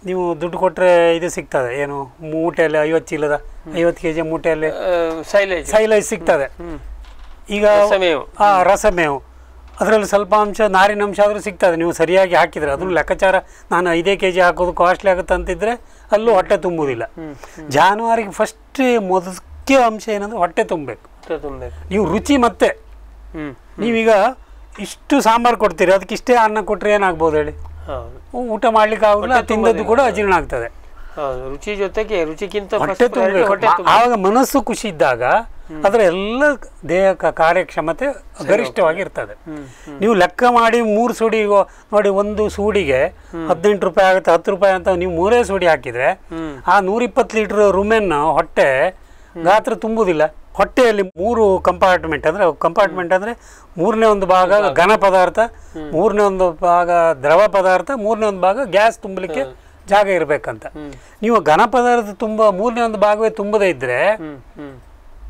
[SPEAKER 3] ನೀವು ದುಡ್ಡು ಕೊಟ್ಟರೆ ಇದು ಸಿಗ್ತದೆ. ಏನು ಮೂಟೆಯಲ್ಲಿ ಐವತ್ತು ಚೀಲದ ಐವತ್ತು ಕೆ ಜಿ ಮೂಟೆಯಲ್ಲಿ
[SPEAKER 2] ಸೈಲೇಜ್.
[SPEAKER 3] ಸೈಲೇಜ್ ಸಿಗ್ತದೆ. ಈಗ
[SPEAKER 2] ಹಾಂ
[SPEAKER 3] ಆ ರಸಮೇವು. ಅದರಲ್ಲಿ ಸ್ವಲ್ಪ ಅಂಶ ನಾರಿನ ಅಂಶ ಆದರೂ ಸಿಗ್ತದೆ. ನೀವು ಸರಿಯಾಗಿ ಹಾಕಿದರೆ ಅದನ್ನು ಲೆಕ್ಕಾಚಾರ ನಾನು ಐದೇ ಕೆ ಜಿ ಹಾಕೋದು ಕಾಸ್ಟ್ಲಿ ಆಗುತ್ತೆ ಅಂತಿದ್ರೆ ಅಲ್ಲೂ ಹೊಟ್ಟೆ ತುಂಬುವುದಿಲ್ಲ. ಜಾನುವಾರಿಗೆ ಫಸ್ಟ್ ಮುಖ್ಯ ಅಂಶ ಏನಂದ್ರೆ ಹೊಟ್ಟೆ ತುಂಬಬೇಕು.
[SPEAKER 2] ತುಂಬಬೇಕು.
[SPEAKER 3] ನೀವು ರುಚಿ ಮತ್ತೆ. ನೀವೀಗ ಇಷ್ಟು ಸಾಂಬಾರು ಕೊಡ್ತೀರಿ ಅದಕ್ಕೆ ಇಷ್ಟೇ ಅನ್ನ ಕೊಟ್ಟರೆ ಏನಾಗ್ಬೋದು ಹೇಳಿ? ಊಟ ಮಾಡ್ಲಿಕ್ಕೆ
[SPEAKER 2] ಆಗಲ್ಲ
[SPEAKER 3] ತಿಂದದ್ದು ಕೂಡ ಅಜೀರ್ಣ ಆಗ್ತದೆ.
[SPEAKER 2] ರುಚಿ ಜೊತೆಗೆ ರುಚಿಗಿಂತ
[SPEAKER 3] ಆವಾಗ ಮನಸ್ಸು ಖುಷಿ ಇದ್ದಾಗ ಅದರ ಎಲ್ಲ ದೇಹ ಕಾರ್ಯಕ್ಷಮತೆ ಕಾರ್ಯಕ್ಷಮತೆ ಗರಿಷ್ಠವಾಗಿರ್ತದೆ ನೀವು ಲೆಕ್ಕ ಮಾಡಿ ಮೂರು ಸೂಡಿ ನೋಡಿ ಒಂದು ಸೂಡಿಗೆ ಹದಿನೆಂಟು ರೂಪಾಯಿ ಆಗುತ್ತೆ ಹತ್ತು ರೂಪಾಯಿ ಅಂತ ನೀವು ಮೂರೇ ಸೂಡಿ ಹಾಕಿದ್ರೆ ಆ ನೂರಿಪ್ಪತ್ತು ಲೀಟರ್ ರುಮೆನ್ ಹೊಟ್ಟೆ ಗಾತ್ರ ತುಂಬುದಿಲ್ಲ. ಹೊಟ್ಟೆಯಲ್ಲಿ ಮೂರು ಕಂಪಾರ್ಟ್ಮೆಂಟ್ ಅಂದ್ರೆ ಕಂಪಾರ್ಟ್ಮೆಂಟ್ ಅಂದ್ರೆ ಮೂರನೇ ಒಂದು ಭಾಗ ಘನ ಪದಾರ್ಥ ಮೂರನೇ ಒಂದು ಭಾಗ ದ್ರವ ಪದಾರ್ಥ ಮೂರನೇ ಒಂದು ಭಾಗ ಗ್ಯಾಸ್ ತುಂಬಲಿಕ್ಕೆ ಜಾಗ ಇರಬೇಕಂತ. ನೀವು ಘನ ಪದಾರ್ಥ ತುಂಬ ಮೂರನೇ ಒಂದು ಭಾಗವೇ ತುಂಬದೇ
[SPEAKER 2] ಹ್ಮ್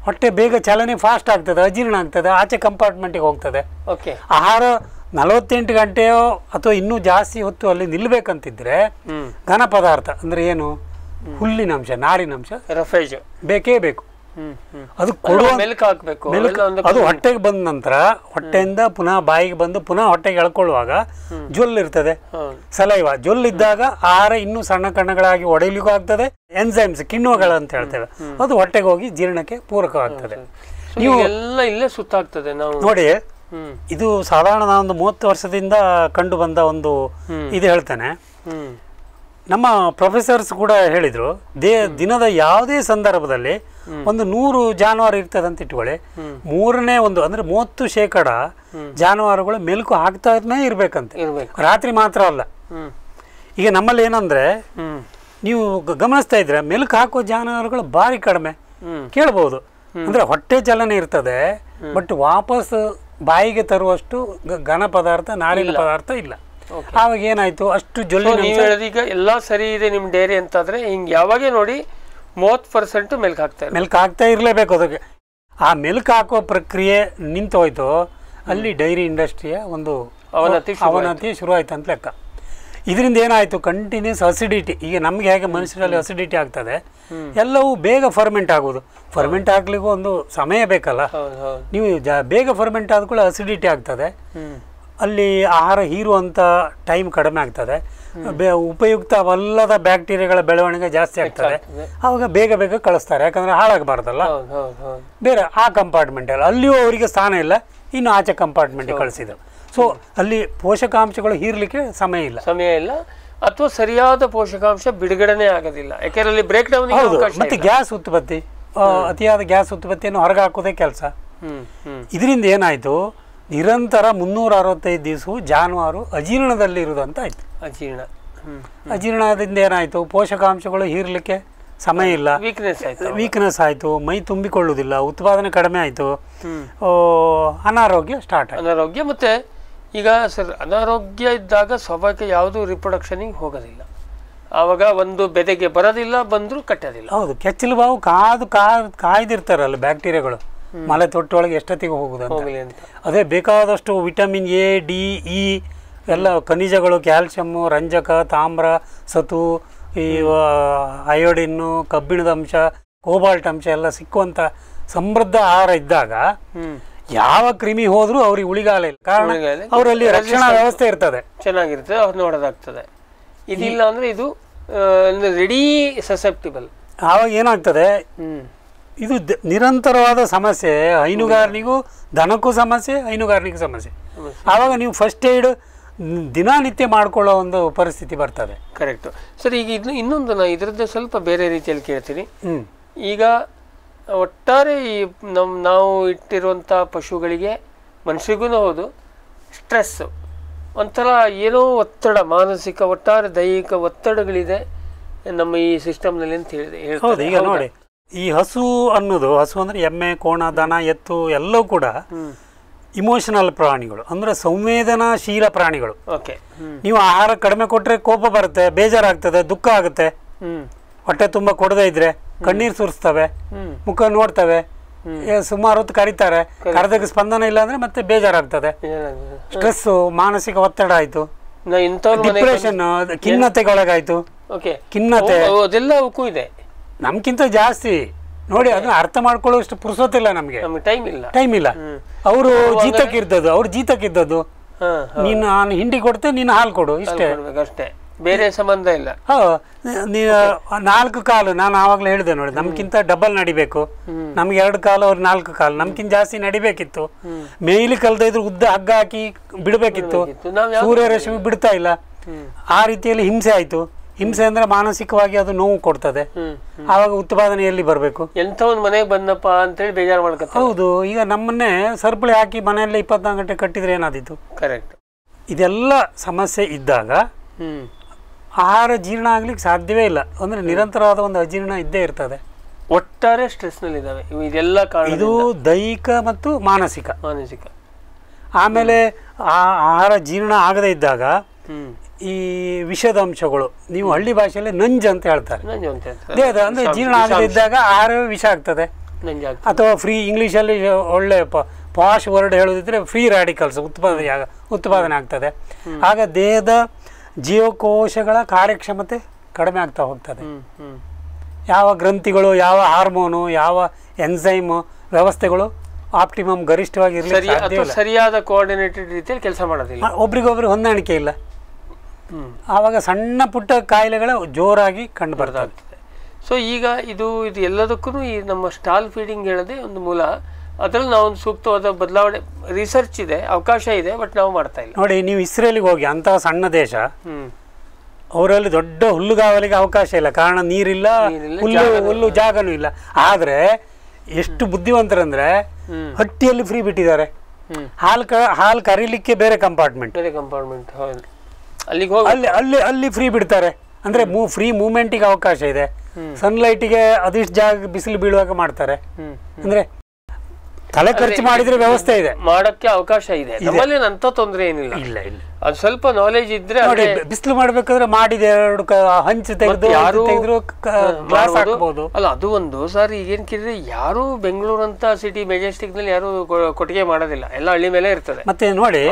[SPEAKER 3] ಹೊಟ್ಟೆ ಬೇಗ ಚಲನೆ ಫಾಸ್ಟ್ ಆಗ್ತದೆ ಅಜೀರ್ಣ ಆಗ್ತದೆ ಆಚೆ ಕಂಪಾರ್ಟ್ಮೆಂಟಿಗೆ ಹೋಗ್ತದೆ.
[SPEAKER 2] ಓಕೆ
[SPEAKER 3] ಆಹಾರ ನಲವತ್ತೆಂಟು ಗಂಟೆಯೋ ಅಥವಾ ಇನ್ನೂ ಜಾಸ್ತಿ ಹೊತ್ತು ಅಲ್ಲಿ ನಿಲ್ಬೇಕಂತಿದ್ರೆ ಘನ ಪದಾರ್ಥ ಅಂದ್ರೆ ಏನು? ಹುಲ್ಲಿನಂಶ ನಾರಿನಂಶ
[SPEAKER 2] ರಫೇಜ್.
[SPEAKER 3] ಬೇಕೇ ಬೇಕು. ಅದು ಕೊಡುವ
[SPEAKER 2] ಮೆಲ್ಕ್ ಹಾಕ್ಬೇಕು.
[SPEAKER 3] ಅದು ಹೊಟ್ಟೆಗೆ ಬಂದ ನಂತರ ಹೊಟ್ಟೆಯಿಂದ ಪುನಃ ಬಾಯಿಗೆ ಬಂದು ಪುನಃ ಹೊಟ್ಟೆಗೆ ಎಳ್ಕೊಳ್ಳುವಾಗ ಜೊಲ್ ಇರ್ತದೆ. ಸಲೈವ ಜೊಲ್ ಇದ್ದಾಗ ಆಹಾರ ಇನ್ನೂ ಸಣ್ಣ ಕಣ್ಣಗಳಾಗಿ ಒಡೆಯಲಿಕ್ಕೂ ಆಗ್ತದೆ. ಎನ್ಸೈಮ್ಸ್ ಕಿಣ್ವಗಳು ಅಂತ ಹೇಳ್ತೇವೆ. ಅದು ಹೊಟ್ಟೆಗೆ ಹೋಗಿ ಜೀರ್ಣಕ್ಕೆ ಪೂರಕವಾಗ್ತದೆ.
[SPEAKER 2] ನೀವು ಎಲ್ಲ ಇಲ್ಲೇ ಸುತ್ತಾಗ್ತದೆ ನಾವು.
[SPEAKER 3] ನೋಡಿ ಇದು ಸಾಧಾರಣ ನಾನೊಂದು ಮೂವತ್ತು ವರ್ಷದಿಂದ ಕಂಡು ಬಂದ ಒಂದು ಇದು ಹೇಳ್ತೇನೆ. ನಮ್ಮ ಪ್ರೊಫೆಸರ್ಸ್ ಕೂಡ ಹೇಳಿದರು ದೇ ದಿನದ ಯಾವುದೇ ಸಂದರ್ಭದಲ್ಲಿ ಒಂದು ನೂರು ಜಾನುವಾರು ಇರ್ತದಂತ ಅಂತ ಇಟ್ಕೊಳ್ಳಿ ಮೂರನೇ ಒಂದು ಅಂದ್ರೆ ಮೂವತ್ತು ಶೇಕಡ ಜಾನುವಾರುಗಳು ಮೆಲುಕು ಹಾಕ್ತಾನೇ ಇರ್ಬೇಕಂತೆ.
[SPEAKER 2] ಇರ್ಬೇಕು.
[SPEAKER 3] ರಾತ್ರಿ ಮಾತ್ರ ಅಲ್ಲ. ಈಗ ನಮ್ಮಲ್ಲಿ ಏನಂದ್ರೆ ನೀವು ಗಮನಿಸ್ತಾ ಇದ್ರೆ ಮೆಲುಕು ಹಾಕುವ ಜಾನುವಾರುಗಳು ಭಾರಿ ಕಡಿಮೆ. ಕೇಳ್ಬೋದು. ಅಂದರೆ ಹೊಟ್ಟೆ ಚಲನೆ ಇರ್ತದೆ ಬಟ್ ವಾಪಸ್ ಬಾಯಿಗೆ ತರುವಷ್ಟು ಘನ ಪದಾರ್ಥ ನಾರಿನ ಪದಾರ್ಥ ಇಲ್ಲ. ಆವಾಗ ಏನಾಯ್ತು? ಅಷ್ಟು ಜೊಲ್ಲು
[SPEAKER 2] ನೀವು ಹೇಳೋದೀಗ ಎಲ್ಲ ಸರಿ ಇದೆ ನಿಮ್ಮ ಡೈರಿ ಅಂತಾದರೆ ಹಿಂಗೆ ಯಾವಾಗೇ ನೋಡಿ ಮೂವತ್ತು ಪರ್ಸೆಂಟ್ ಮೆಲ್ಕ್ ಹಾಕ್ತಾ
[SPEAKER 3] ಮೆಲ್ಕ್ ಹಾಕ್ತಾ ಇರಲೇಬೇಕು ಅದಕ್ಕೆ. ಆ ಮೆಲ್ಕ್ ಹಾಕೋ ಪ್ರಕ್ರಿಯೆ ನಿಂತು ಹೋಯ್ತು ಅಲ್ಲಿ ಡೈರಿ ಇಂಡಸ್ಟ್ರಿಯ ಒಂದು
[SPEAKER 2] ಅವನತಿ
[SPEAKER 3] ಅವನತಿ ಶುರು ಆಯ್ತು ಅಂತ ಲೆಕ್ಕ. ಇದರಿಂದ ಏನಾಯಿತು? ಕಂಟಿನ್ಯೂಸ್ ಅಸಿಡಿಟಿ ಈಗ ನಮಗೆ ಹೇಗೆ ಮನುಷ್ಯರಲ್ಲಿ ಅಸಿಡಿಟಿ ಆಗ್ತದೆ? ಎಲ್ಲವೂ ಬೇಗ ಫರ್ಮೆಂಟ್ ಆಗೋದು. ಫರ್ಮೆಂಟ್ ಆಗ್ಲಿಕ್ಕೂ ಒಂದು ಸಮಯ ಬೇಕಲ್ಲ. ನೀವು ಜಾ ಬೇಗ ಫರ್ಮೆಂಟ್ ಆದ ಕೂಡ ಅಸಿಡಿಟಿ ಆಗ್ತದೆ. ಅಲ್ಲಿ ಆಹಾರ ಹೀರುವಂಥ ಟೈಮ್ ಕಡಿಮೆ ಆಗ್ತದೆ. ಬೇ ಉಪಯುಕ್ತವಲ್ಲದ ಬ್ಯಾಕ್ಟೀರಿಯಾಗಳ ಬೆಳವಣಿಗೆ ಜಾಸ್ತಿ ಆಗ್ತದೆ. ಆವಾಗ ಬೇಗ ಬೇಗ ಕಳಿಸ್ತಾರೆ ಯಾಕಂದರೆ ಹಾಳಾಗಬಾರ್ದಲ್ಲ. ಬೇರೆ ಆ ಕಂಪಾರ್ಟ್ಮೆಂಟಲ್ಲಿ ಅಲ್ಲಿಯೂ ಅವರಿಗೆ ಸ್ಥಾನ ಇಲ್ಲ ಇನ್ನು ಆಚೆ ಕಂಪಾರ್ಟ್ಮೆಂಟ್ ಕಳಿಸಿದ್ರು ಸೊ ಅಲ್ಲಿ ಪೋಷಕಾಂಶಗಳು ಹೀರ್ಲಿಕ್ಕೆ ಸಮಯ ಇಲ್ಲ.
[SPEAKER 2] ಸಮಯ ಇಲ್ಲ. ಅಥವಾ ಸರಿಯಾದ ಪೋಷಕಾಂಶ ಬಿಡುಗಡೆ ಆಗೋದಿಲ್ಲ. ಯಾಕೆಂದ್ರೆ ಅಲ್ಲಿ ಬ್ರೇಕ್ ಡೌನ್
[SPEAKER 3] ಮತ್ತು ಗ್ಯಾಸ್ ಉತ್ಪತ್ತಿ ಅತಿಯಾದ ಗ್ಯಾಸ್ ಉತ್ಪತ್ತಿಯನ್ನು ಹೊರಗೆ ಹಾಕೋದೇ ಕೆಲಸ ಇದರಿಂದ ಏನಾಯಿತು ನಿರಂತರ ಮುನ್ನೂರ ಅರವತ್ತೈದು ದಿವಸವು ಜಾನುವಾರು ಅಜೀರ್ಣದಲ್ಲಿ ಇರುವುದಂತ ಆಯ್ತು.
[SPEAKER 2] ಅಜೀರ್ಣ.
[SPEAKER 3] ಅಜೀರ್ಣದಿಂದ ಏನಾಯಿತು? ಪೋಷಕಾಂಶಗಳು ಹೀರಲಿಕ್ಕೆ ಸಮಯ ಇಲ್ಲ.
[SPEAKER 2] ವೀಕ್ನೆಸ್ ಆಯ್ತು
[SPEAKER 3] ವೀಕ್ನೆಸ್ ಆಯಿತು. ಮೈ ತುಂಬಿಕೊಳ್ಳುವುದಿಲ್ಲ. ಉತ್ಪಾದನೆ ಕಡಿಮೆ ಆಯಿತು. ಅನಾರೋಗ್ಯ ಸ್ಟಾರ್ಟ್ ಆಯಿತು.
[SPEAKER 2] ಅನಾರೋಗ್ಯ ಮತ್ತೆ ಈಗ ಸರ್ ಅನಾರೋಗ್ಯ ಇದ್ದಾಗ ಸ್ವಾಭಾವಿಕ ಯಾವುದು ರಿಪ್ರೊಡಕ್ಷನಿಗೆ ಹೋಗೋದಿಲ್ಲ. ಆವಾಗ ಒಂದು ಬೆದೆಗೆ ಬರೋದಿಲ್ಲ ಬಂದರೂ ಕಟ್ಟೋದಿಲ್ಲ.
[SPEAKER 3] ಹೌದು. ಕೆಚ್ಚಲು ಬಾವು ಕಾದು ಕಾದು ಕಾಯ್ದಿರ್ತಾರಲ್ಲ ಬ್ಯಾಕ್ಟೀರಿಯಾಗಳು. ಮಲೆ ತೊಟ್ಟೊಳಗೆ ಎಷ್ಟೊತ್ತಿಗೆ
[SPEAKER 2] ಹೋಗುದು
[SPEAKER 3] ಅದೇ ಬೇಕಾದಷ್ಟು ವಿಟಮಿನ್ ಎ ಡಿ ಇ ಎಲ್ಲ ಖನಿಜಗಳು ಕ್ಯಾಲ್ಸಿಯಮ್ಮು ರಂಜಕ ತಾಮ್ರ ಸತು ಈ ಅಯೋಡಿನ್ನು ಕಬ್ಬಿಣದ ಅಂಶ ಕೋಬಾಲ್ಟ್ ಅಂಶ ಎಲ್ಲ ಸಿಕ್ಕುವಂತ ಸಮೃದ್ಧ ಆಹಾರ ಇದ್ದಾಗ ಯಾವ ಕ್ರಿಮಿ ಹೋದ್ರೂ ಅವ್ರಿಗೆ ಉಳಿಗಾಲ ಇಲ್ಲ. ಕಾರಣ ಅವರಲ್ಲಿ ರಕ್ಷಣಾ ವ್ಯವಸ್ಥೆ ಇರ್ತದೆ.
[SPEAKER 2] ಚೆನ್ನಾಗಿರುತ್ತೆ ಅವ್ರು ನೋಡೋದಾಗ್ತದೆ. ಇದಿಲ್ಲ ಅಂದ್ರೆ ಇದು ರೆಡಿ ಸಸೆಪ್ಟಿಬಲ್
[SPEAKER 3] ಆವಾಗ ಏನಾಗ್ತದೆ? ಇದು ನಿರಂತರವಾದ ಸಮಸ್ಯೆ. ಹೈನುಗಾರನಿಗೂ ದನಕ್ಕೂ ಸಮಸ್ಯೆ ಹೈನುಗಾರನಿಗೂ ಸಮಸ್ಯೆ. ಆವಾಗ ನೀವು ಫಸ್ಟ್ ಏಡ್ ದಿನನಿತ್ಯ ಮಾಡ್ಕೊಳ್ಳೋ ಒಂದು ಪರಿಸ್ಥಿತಿ ಬರ್ತದೆ.
[SPEAKER 2] ಕರೆಕ್ಟು ಸರ್ ಈಗ ಇದು ಇನ್ನೊಂದು ನಾ ಇದರದ್ದು ಸ್ವಲ್ಪ ಬೇರೆ ರೀತಿಯಲ್ಲಿ ಕೇಳ್ತೀನಿ. ಈಗ ಒಟ್ಟಾರೆ ಈ ನಮ್ಮ ನಾವು ಇಟ್ಟಿರುವಂಥ ಪಶುಗಳಿಗೆ ಮನುಷ್ಯರಿಗೂ ಹೌದು ಸ್ಟ್ರೆಸ್ಸು ಒಂಥರ ಏನೋ ಒತ್ತಡ ಮಾನಸಿಕ ಒಟ್ಟಾರೆ ದೈಹಿಕ ಒತ್ತಡಗಳಿದೆ ನಮ್ಮ ಈ ಸಿಸ್ಟಮ್ನಲ್ಲಿ ಅಂತ ಹೇಳಿದೆ
[SPEAKER 3] ಹೌದು ಈಗ ನೋಡಿ. ಈ ಹಸು ಅನ್ನೋದು ಹಸು ಅಂದ್ರೆ ಎಮ್ಮೆ ಕೋಣ ದನ ಎತ್ತು ಎಲ್ಲವೂ ಕೂಡ ಇಮೋಷನಲ್ ಪ್ರಾಣಿಗಳು. ಅಂದ್ರೆ ಸಂವೇದನಾಶೀಲ ಪ್ರಾಣಿಗಳು.
[SPEAKER 2] ಓಕೆ.
[SPEAKER 3] ನೀವು ಆಹಾರ ಕಡಿಮೆ ಕೊಟ್ಟರೆ ಕೋಪ ಬರುತ್ತೆ ಬೇಜಾರಾಗ್ತದೆ ದುಃಖ ಆಗುತ್ತೆ. ಹೊಟ್ಟೆ ತುಂಬಾ ಕೊಡದೇ ಇದ್ರೆ ಕಣ್ಣೀರು ಸುರಿಸ್ತವೆ ಮುಖ ನೋಡ್ತವೆ ಸುಮಾರು ಹೊತ್ತು ಕರೀತಾರೆ. ಕರೆದಕ್ಕೆ ಸ್ಪಂದನ ಇಲ್ಲ ಅಂದ್ರೆ ಮತ್ತೆ ಬೇಜಾರಾಗ್ತದೆ.
[SPEAKER 2] ಸ್ಟ್ರೆಸ್
[SPEAKER 3] ಸ್ಟ್ರೆಸ್ಸು ಮಾನಸಿಕ ಒತ್ತಡ ಆಯ್ತು. ಡಿಪ್ರೆಷನ್ ಖಿನ್ನತೆಗೊಳಗಾಯ್ತು ಖಿನ್ನತೆ.
[SPEAKER 2] ಅದೆಲ್ಲವೂ ಅದೆಲ್ಲ ಇದೆ.
[SPEAKER 3] ನಮ್ಗಿಂತ ಜಾಸ್ತಿ. ನೋಡಿ ಅದನ್ನ ಅರ್ಥ ಮಾಡ್ಕೊಳ್ಳೋಷ್ಟು ಪುರ್ಸೋತಿಲ್ಲ ನಮಗೆ.
[SPEAKER 2] ನಮಗೆ ಟೈಮ್ ಇಲ್ಲ.
[SPEAKER 3] ಟೈಮ್ ಇಲ್ಲ. ಅವರು ಜೀತಕ್ಕಿದ್ದದ್ದು ಅವ್ರು ಜೀತಕ್ಕಿದ್ದದ್ದು. ನೀನು ನಾನು ಹಿಂಡಿ ಕೊಡ್ತೆ ನೀನು ಹಾಲು ಕೊಡು ಇಷ್ಟೇ.
[SPEAKER 2] ಅಷ್ಟೇ ಬೇರೆ ಸಂಬಂಧ ಇಲ್ಲ.
[SPEAKER 3] ಹಾ ನೀ ನಾಲ್ಕು ಕಾಲು ನಾನು ಆವಾಗಲೇ ಹೇಳಿದೆ ನೋಡಿ ನಮ್ಗಿಂತ ಡಬಲ್ ನಡಿಬೇಕು. ನಮ್ಗೆ ಎರಡು ಕಾಲು ಅವ್ರ ನಾಲ್ಕು ಕಾಲು. ನಮ್ಗಿಂತ ಜಾಸ್ತಿ ನಡಿಬೇಕಿತ್ತು. ಮೇಯ್ಲಿ ಕಲ್ದ ಇದ್ರು ಉದ್ದ ಹಗ್ಗ ಹಾಕಿ ಬಿಡಬೇಕಿತ್ತು. ಸೂರ್ಯರಶ್ಮಿ ಬಿಡ್ತಾ ಇಲ್ಲ. ಆ ರೀತಿಯಲ್ಲಿ ಹಿಂಸೆ ಆಯ್ತು. ಹಿಂಸೆ ಅಂದ್ರೆ ಮಾನಸಿಕವಾಗಿ ಅದು ನೋವು ಕೊಡ್ತದೆ. ಆವಾಗ ಉತ್ಪಾದನೆಯಲ್ಲಿ ಬರಬೇಕು.
[SPEAKER 2] ಎಂಥ ಒಂದು ಮನೆಗೆ ಬಂದಪ್ಪ ಅಂತೇಳಿ ಬೇಜಾರು ಮಾಡ್ಕೊತ
[SPEAKER 3] ಹೌದು ಈಗ ನಮ್ಮನ್ನೇ ಸರ್ಪಳಿ ಹಾಕಿ ಮನೆಯಲ್ಲೇ ಇಪ್ಪತ್ನಾಲ್ಕು ಗಂಟೆ ಕಟ್ಟಿದ್ರೆ ಏನಾದಿತ್ತು
[SPEAKER 2] ಕರೆಕ್ಟ್
[SPEAKER 3] ಇದೆಲ್ಲ ಸಮಸ್ಯೆ ಇದ್ದಾಗ ಆಹಾರ ಜೀರ್ಣ ಆಗ್ಲಿಕ್ಕೆ ಸಾಧ್ಯವೇ ಇಲ್ಲ. ಅಂದ್ರೆ ನಿರಂತರವಾದ ಒಂದು ಅಜೀರ್ಣ ಇದ್ದೇ ಇರ್ತದೆ.
[SPEAKER 2] ಒಟ್ಟಾರೆ ಸ್ಟ್ರೆಸ್ನಲ್ಲಿ ಇದಾವೆ ಇದೆಲ್ಲ ಕಾರಣ
[SPEAKER 3] ಇದು ದೈಹಿಕ ಮತ್ತು ಮಾನಸಿಕ.
[SPEAKER 2] ಮಾನಸಿಕ.
[SPEAKER 3] ಆಮೇಲೆ ಆ ಆಹಾರ ಜೀರ್ಣ ಆಗದೇ ಇದ್ದಾಗ ಈ ವಿಷದ ಅಂಶಗಳು. ನೀವು ಹಳ್ಳಿ ಭಾಷೆಯಲ್ಲಿ ನಂಜ್ ಅಂತ ಹೇಳ್ತಾರೆ. ದೇಹದ ಅಂದ್ರೆ ಜೀರ್ಣ ಆಗದಿದ್ದಾಗ ಆಹಾರವೇ ವಿಷ ಆಗ್ತದೆ. ಅಥವಾ ಫ್ರೀ ಇಂಗ್ಲೀಷಲ್ಲಿ ಒಳ್ಳೆ ಪಾಶ್ ವರ್ಡ್ ಹೇಳೋದಿದ್ರೆ ಫ್ರೀ ರಾಡಿಕಲ್ಸ್ ಉತ್ಪಾದನೆ ಆಗ ಉತ್ಪಾದನೆ ಆಗ್ತದೆ. ಆಗ ದೇಹದ ಜೀವಕೋಶಗಳ ಕಾರ್ಯಕ್ಷಮತೆ ಕಡಿಮೆ ಆಗ್ತಾ ಹೋಗ್ತದೆ. ಯಾವ ಗ್ರಂಥಿಗಳು ಯಾವ ಹಾರ್ಮೋನು ಯಾವ ಎನ್ಸೈಮ್ ವ್ಯವಸ್ಥೆಗಳು ಆಪ್ಟಿಮಮ್ ಗರಿಷ್ಠವಾಗಿ
[SPEAKER 2] ಸರಿಯಾದ ಕೋಆರ್ಡಿನೇಟೆಡ್ ರೀತಿಯಲ್ಲಿ ಕೆಲಸ ಮಾಡೋದಿಲ್ಲ.
[SPEAKER 3] ಒಬ್ರಿಗೊಬ್ರಿಗೆ ಹೊಂದಾಣಿಕೆ ಇಲ್ಲ. ಆವಾಗ ಸಣ್ಣ ಪುಟ್ಟ ಕಾಯಿಲೆಗಳ ಜೋರಾಗಿ ಕಂಡು ಬರ್ತಾ
[SPEAKER 2] ಆಗ್ತದೆ ಸೊ ಈಗ ಇದು ಇದು ಎಲ್ಲದಕ್ಕೂ ಈ ನಮ್ಮ ಸ್ಟಾಲ್ ಫೀಡಿಂಗ್ ಹೇಳದೆ ಒಂದು ಮೂಲ. ಅದರಲ್ಲಿ ನಾವು ಒಂದು ಸೂಕ್ತವಾದ ಬದಲಾವಣೆ ರಿಸರ್ಚ್ ಇದೆ ಅವಕಾಶ ಇದೆ ಬಟ್ ನಾವು ಮಾಡ್ತಾ ಇಲ್ಲ.
[SPEAKER 3] ನೋಡಿ ನೀವು ಇಸ್ರೇಲಿಗೆ ಹೋಗಿ ಅಂತಹ ಸಣ್ಣ ದೇಶ ಅವರಲ್ಲಿ ದೊಡ್ಡ ಹುಲ್ಲುಗಾವಲಿಗೆ ಅವಕಾಶ ಇಲ್ಲ. ಕಾರಣ ನೀರಿಲ್ಲ ಹುಲ್ಲು ಹುಲ್ಲು ಜಾಗನೂ ಇಲ್ಲ. ಆದ್ರೆ ಎಷ್ಟು ಬುದ್ಧಿವಂತರಂದ್ರೆ ಹಟ್ಟಿಯಲ್ಲಿ ಫ್ರೀ ಬಿಟ್ಟಿದ್ದಾರೆ. ಹಾಲು ಹಾಲು ಕರೀಲಿಕ್ಕೆ ಬೇರೆ ಕಂಪಾರ್ಟ್ಮೆಂಟ್
[SPEAKER 2] ಬೇರೆ ಕಂಪಾರ್ಟ್ಮೆಂಟ್ ಹೌದು. ಅಲ್ಲಿಗೆ ಹೋಗಿ
[SPEAKER 3] ಅಲ್ಲಿ ಅಲ್ಲಿ ಅಲ್ಲಿ ಫ್ರೀ ಬಿಡ್ತಾರೆ. ಅಂದ್ರೆ ಮೂ ಫ್ರೀ ಮೂವ್ಮೆಂಟಿಗೆ ಅವಕಾಶ ಇದೆ. ಸನ್ಲೈಟಿಗೆ ಅದಿಷ್ಟು ಜಾಗ ಬಿಸಿಲು ಬೀಳುವಾಗ ಮಾಡ್ತಾರೆ. ಅಂದ್ರೆ ತಲೆ ಖರ್ಚು ಮಾಡಿದ್ರೆ ವ್ಯವಸ್ಥೆ ಇದೆ.
[SPEAKER 2] ಮಾಡಕ್ಕೆ ಅವಕಾಶ ಇದೆ. ನಮ್ಮಲ್ಲಿ ಅಂತ ತೊಂದರೆ ಏನಿಲ್ಲ.
[SPEAKER 3] ಇಲ್ಲ ಇಲ್ಲ.
[SPEAKER 2] ಅದು ಸ್ವಲ್ಪ ನಾಲೆಜ್ ಇದ್ರೆ
[SPEAKER 3] ನೋಡಿ ಬಿಸಿಲು ಮಾಡ್ಬೇಕಾದ್ರೆ ಮಾಡಿದೆ ಎರಡು ಹಂಚು ತೆಗೆದು
[SPEAKER 2] ಯಾರು
[SPEAKER 3] ತೆಗೆದ್ರು
[SPEAKER 2] ಅಲ್ಲ ಅದು ಒಂದು. ಸರ್ ಈಗೇನ್ ಕೇಳಿದ್ರೆ ಯಾರು ಬೆಂಗಳೂರು ಅಂತ ಸಿಟಿ ಮೆಜೆಸ್ಟಿಕ್ನಲ್ಲಿ ಯಾರು ಕೊಟ್ಟಿಗೆ ಮಾಡೋದಿಲ್ಲ. ಎಲ್ಲ ಹಳ್ಳಿ ಮೇಲೆ ಇರ್ತದೆ.
[SPEAKER 3] ಮತ್ತೆ ನೋಡಿ.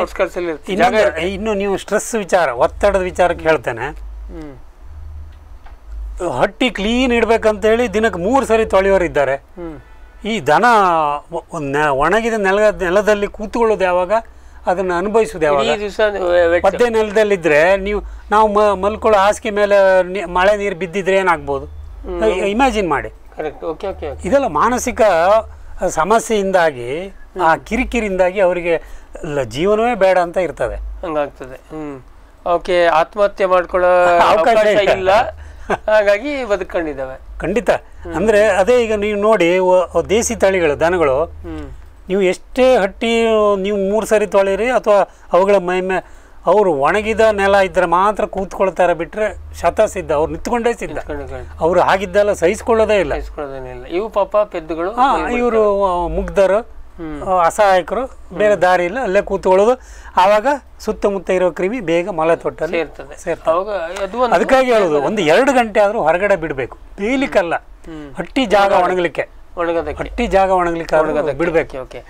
[SPEAKER 3] ಇನ್ನು ನೀವು ಸ್ಟ್ರೆಸ್ ವಿಚಾರ ಒತ್ತಡದ ವಿಚಾರಕ್ಕೆ ಹೇಳ್ತೇನೆ
[SPEAKER 2] ಹ್ಮ್.
[SPEAKER 3] ಹಟ್ಟಿ ಕ್ಲೀನ್ ಇಡ್ಬೇಕಂತ ಹೇಳಿ ದಿನಕ್ಕೆ ಮೂರು ಸರಿ ತೊಳೆಯೋರು ಇದ್ದಾರೆ
[SPEAKER 2] ಹ್ಮ್.
[SPEAKER 3] ಈ ದನ ಒಣಗಿದ ನೆಲ ನೆಲದಲ್ಲಿ ಕೂತ್ಕೊಳ್ಳೋದು ಯಾವಾಗ? ಅದನ್ನ ಅನುಭವಿಸೋದು ಯಾವಾಗ?
[SPEAKER 2] ಇಡೀ
[SPEAKER 3] ನೆಲದಲ್ಲಿದ್ದರೆ ನೀವು ನಾವು ಮ ಮಲ್ಕೊಳ್ಳೋ ಹಾಸಿಗೆ ಮೇಲೆ ಮಳೆ ನೀರು ಬಿದ್ದಿದ್ರೆ ಏನಾಗ್ಬೋದು? ಇಮ್ಯಾಜಿನ್ ಮಾಡಿ.
[SPEAKER 2] ಕರೆಕ್ಟ್ ಓಕೆ ಓಕೆ
[SPEAKER 3] ಇದೆಲ್ಲ ಮಾನಸಿಕ ಸಮಸ್ಯೆಯಿಂದಾಗಿ ಆ ಕಿರಿಕಿರಿಂದಾಗಿ ಅವರಿಗೆ ಜೀವನವೇ ಬೇಡ ಅಂತ ಇರ್ತದೆ.
[SPEAKER 2] ಹಂಗಾಗ್ತದೆ. ಓಕೆ ಆತ್ಮಹತ್ಯೆ ಮಾಡ್ಕೊಳ್ಳೋ
[SPEAKER 3] ಅವಕಾಶ ಇಲ್ಲ.
[SPEAKER 2] ಹಾಗಾಗಿ ಬದುಕೊಂಡಿದ್ದಾವೆ
[SPEAKER 3] ಖಂಡಿತ. ಅಂದ್ರೆ ಅದೇ ಈಗ ನೀವು ನೋಡಿ ದೇಸಿ ತಳಿಗಳು ದನಗಳು ನೀವು ಎಷ್ಟೇ ಹಟ್ಟಿ ನೀವು ಮೂರು ಸರಿ ತೊಳೀರಿ ಅಥವಾ ಅವುಗಳ ಮೈಮೆ ಅವರು ಒಣಗಿದ ನೆಲ ಇದ್ದರೆ ಮಾತ್ರ ಕೂತ್ಕೊಳ್ತಾರೆ ಬಿಟ್ರೆ ಶತ ಸಿದ್ಧ ಅವ್ರು ನಿಂತ್ಕೊಂಡೇ ಸಿದ್ಧ.
[SPEAKER 2] ಅವ್ರು ಆಗಿದ್ದೆಲ್ಲ
[SPEAKER 3] ಅವರು ಇಲ್ಲ ಸಹಿಸ್ಕೊಳ್ಳೋದೇ ಇಲ್ಲ.
[SPEAKER 2] ಇವು ಪಾಪ ಪೆದ್ದುಗಳು
[SPEAKER 3] ಇವರು ಮುಗ್ಧರು. ಅಸಹಾಯಕರು ಬೇರೆ ದಾರಿ ಇಲ್ಲ ಅಲ್ಲೇ ಕೂತ್ಕೊಳ್ಳೋದು ಆವಾಗ ಸುತ್ತಮುತ್ತ ಇರೋ ಕ್ರಿಮಿ ಬೇಗ ಮಲ ತೊಟ್ಟಲ್ಲಿ
[SPEAKER 2] ಸೇರ್ತದೆ.
[SPEAKER 3] ಅದಕ್ಕಾಗಿ ಹೇಳೋದು ಒಂದು ಎರಡು ಗಂಟೆ ಆದರೂ ಹೊರಗಡೆ ಬಿಡಬೇಕು. ಬೇಯಲಿಕ್ಕಲ್ಲ ಹಟ್ಟಿ ಜಾಗ ಒಣಗಲಿಕ್ಕೆ. ಹಟ್ಟಿ ಜಾಗ ಒಣಗಲಿಕ್ಕೆ ಬಿಡಬೇಕು.
[SPEAKER 2] ಓಕೆ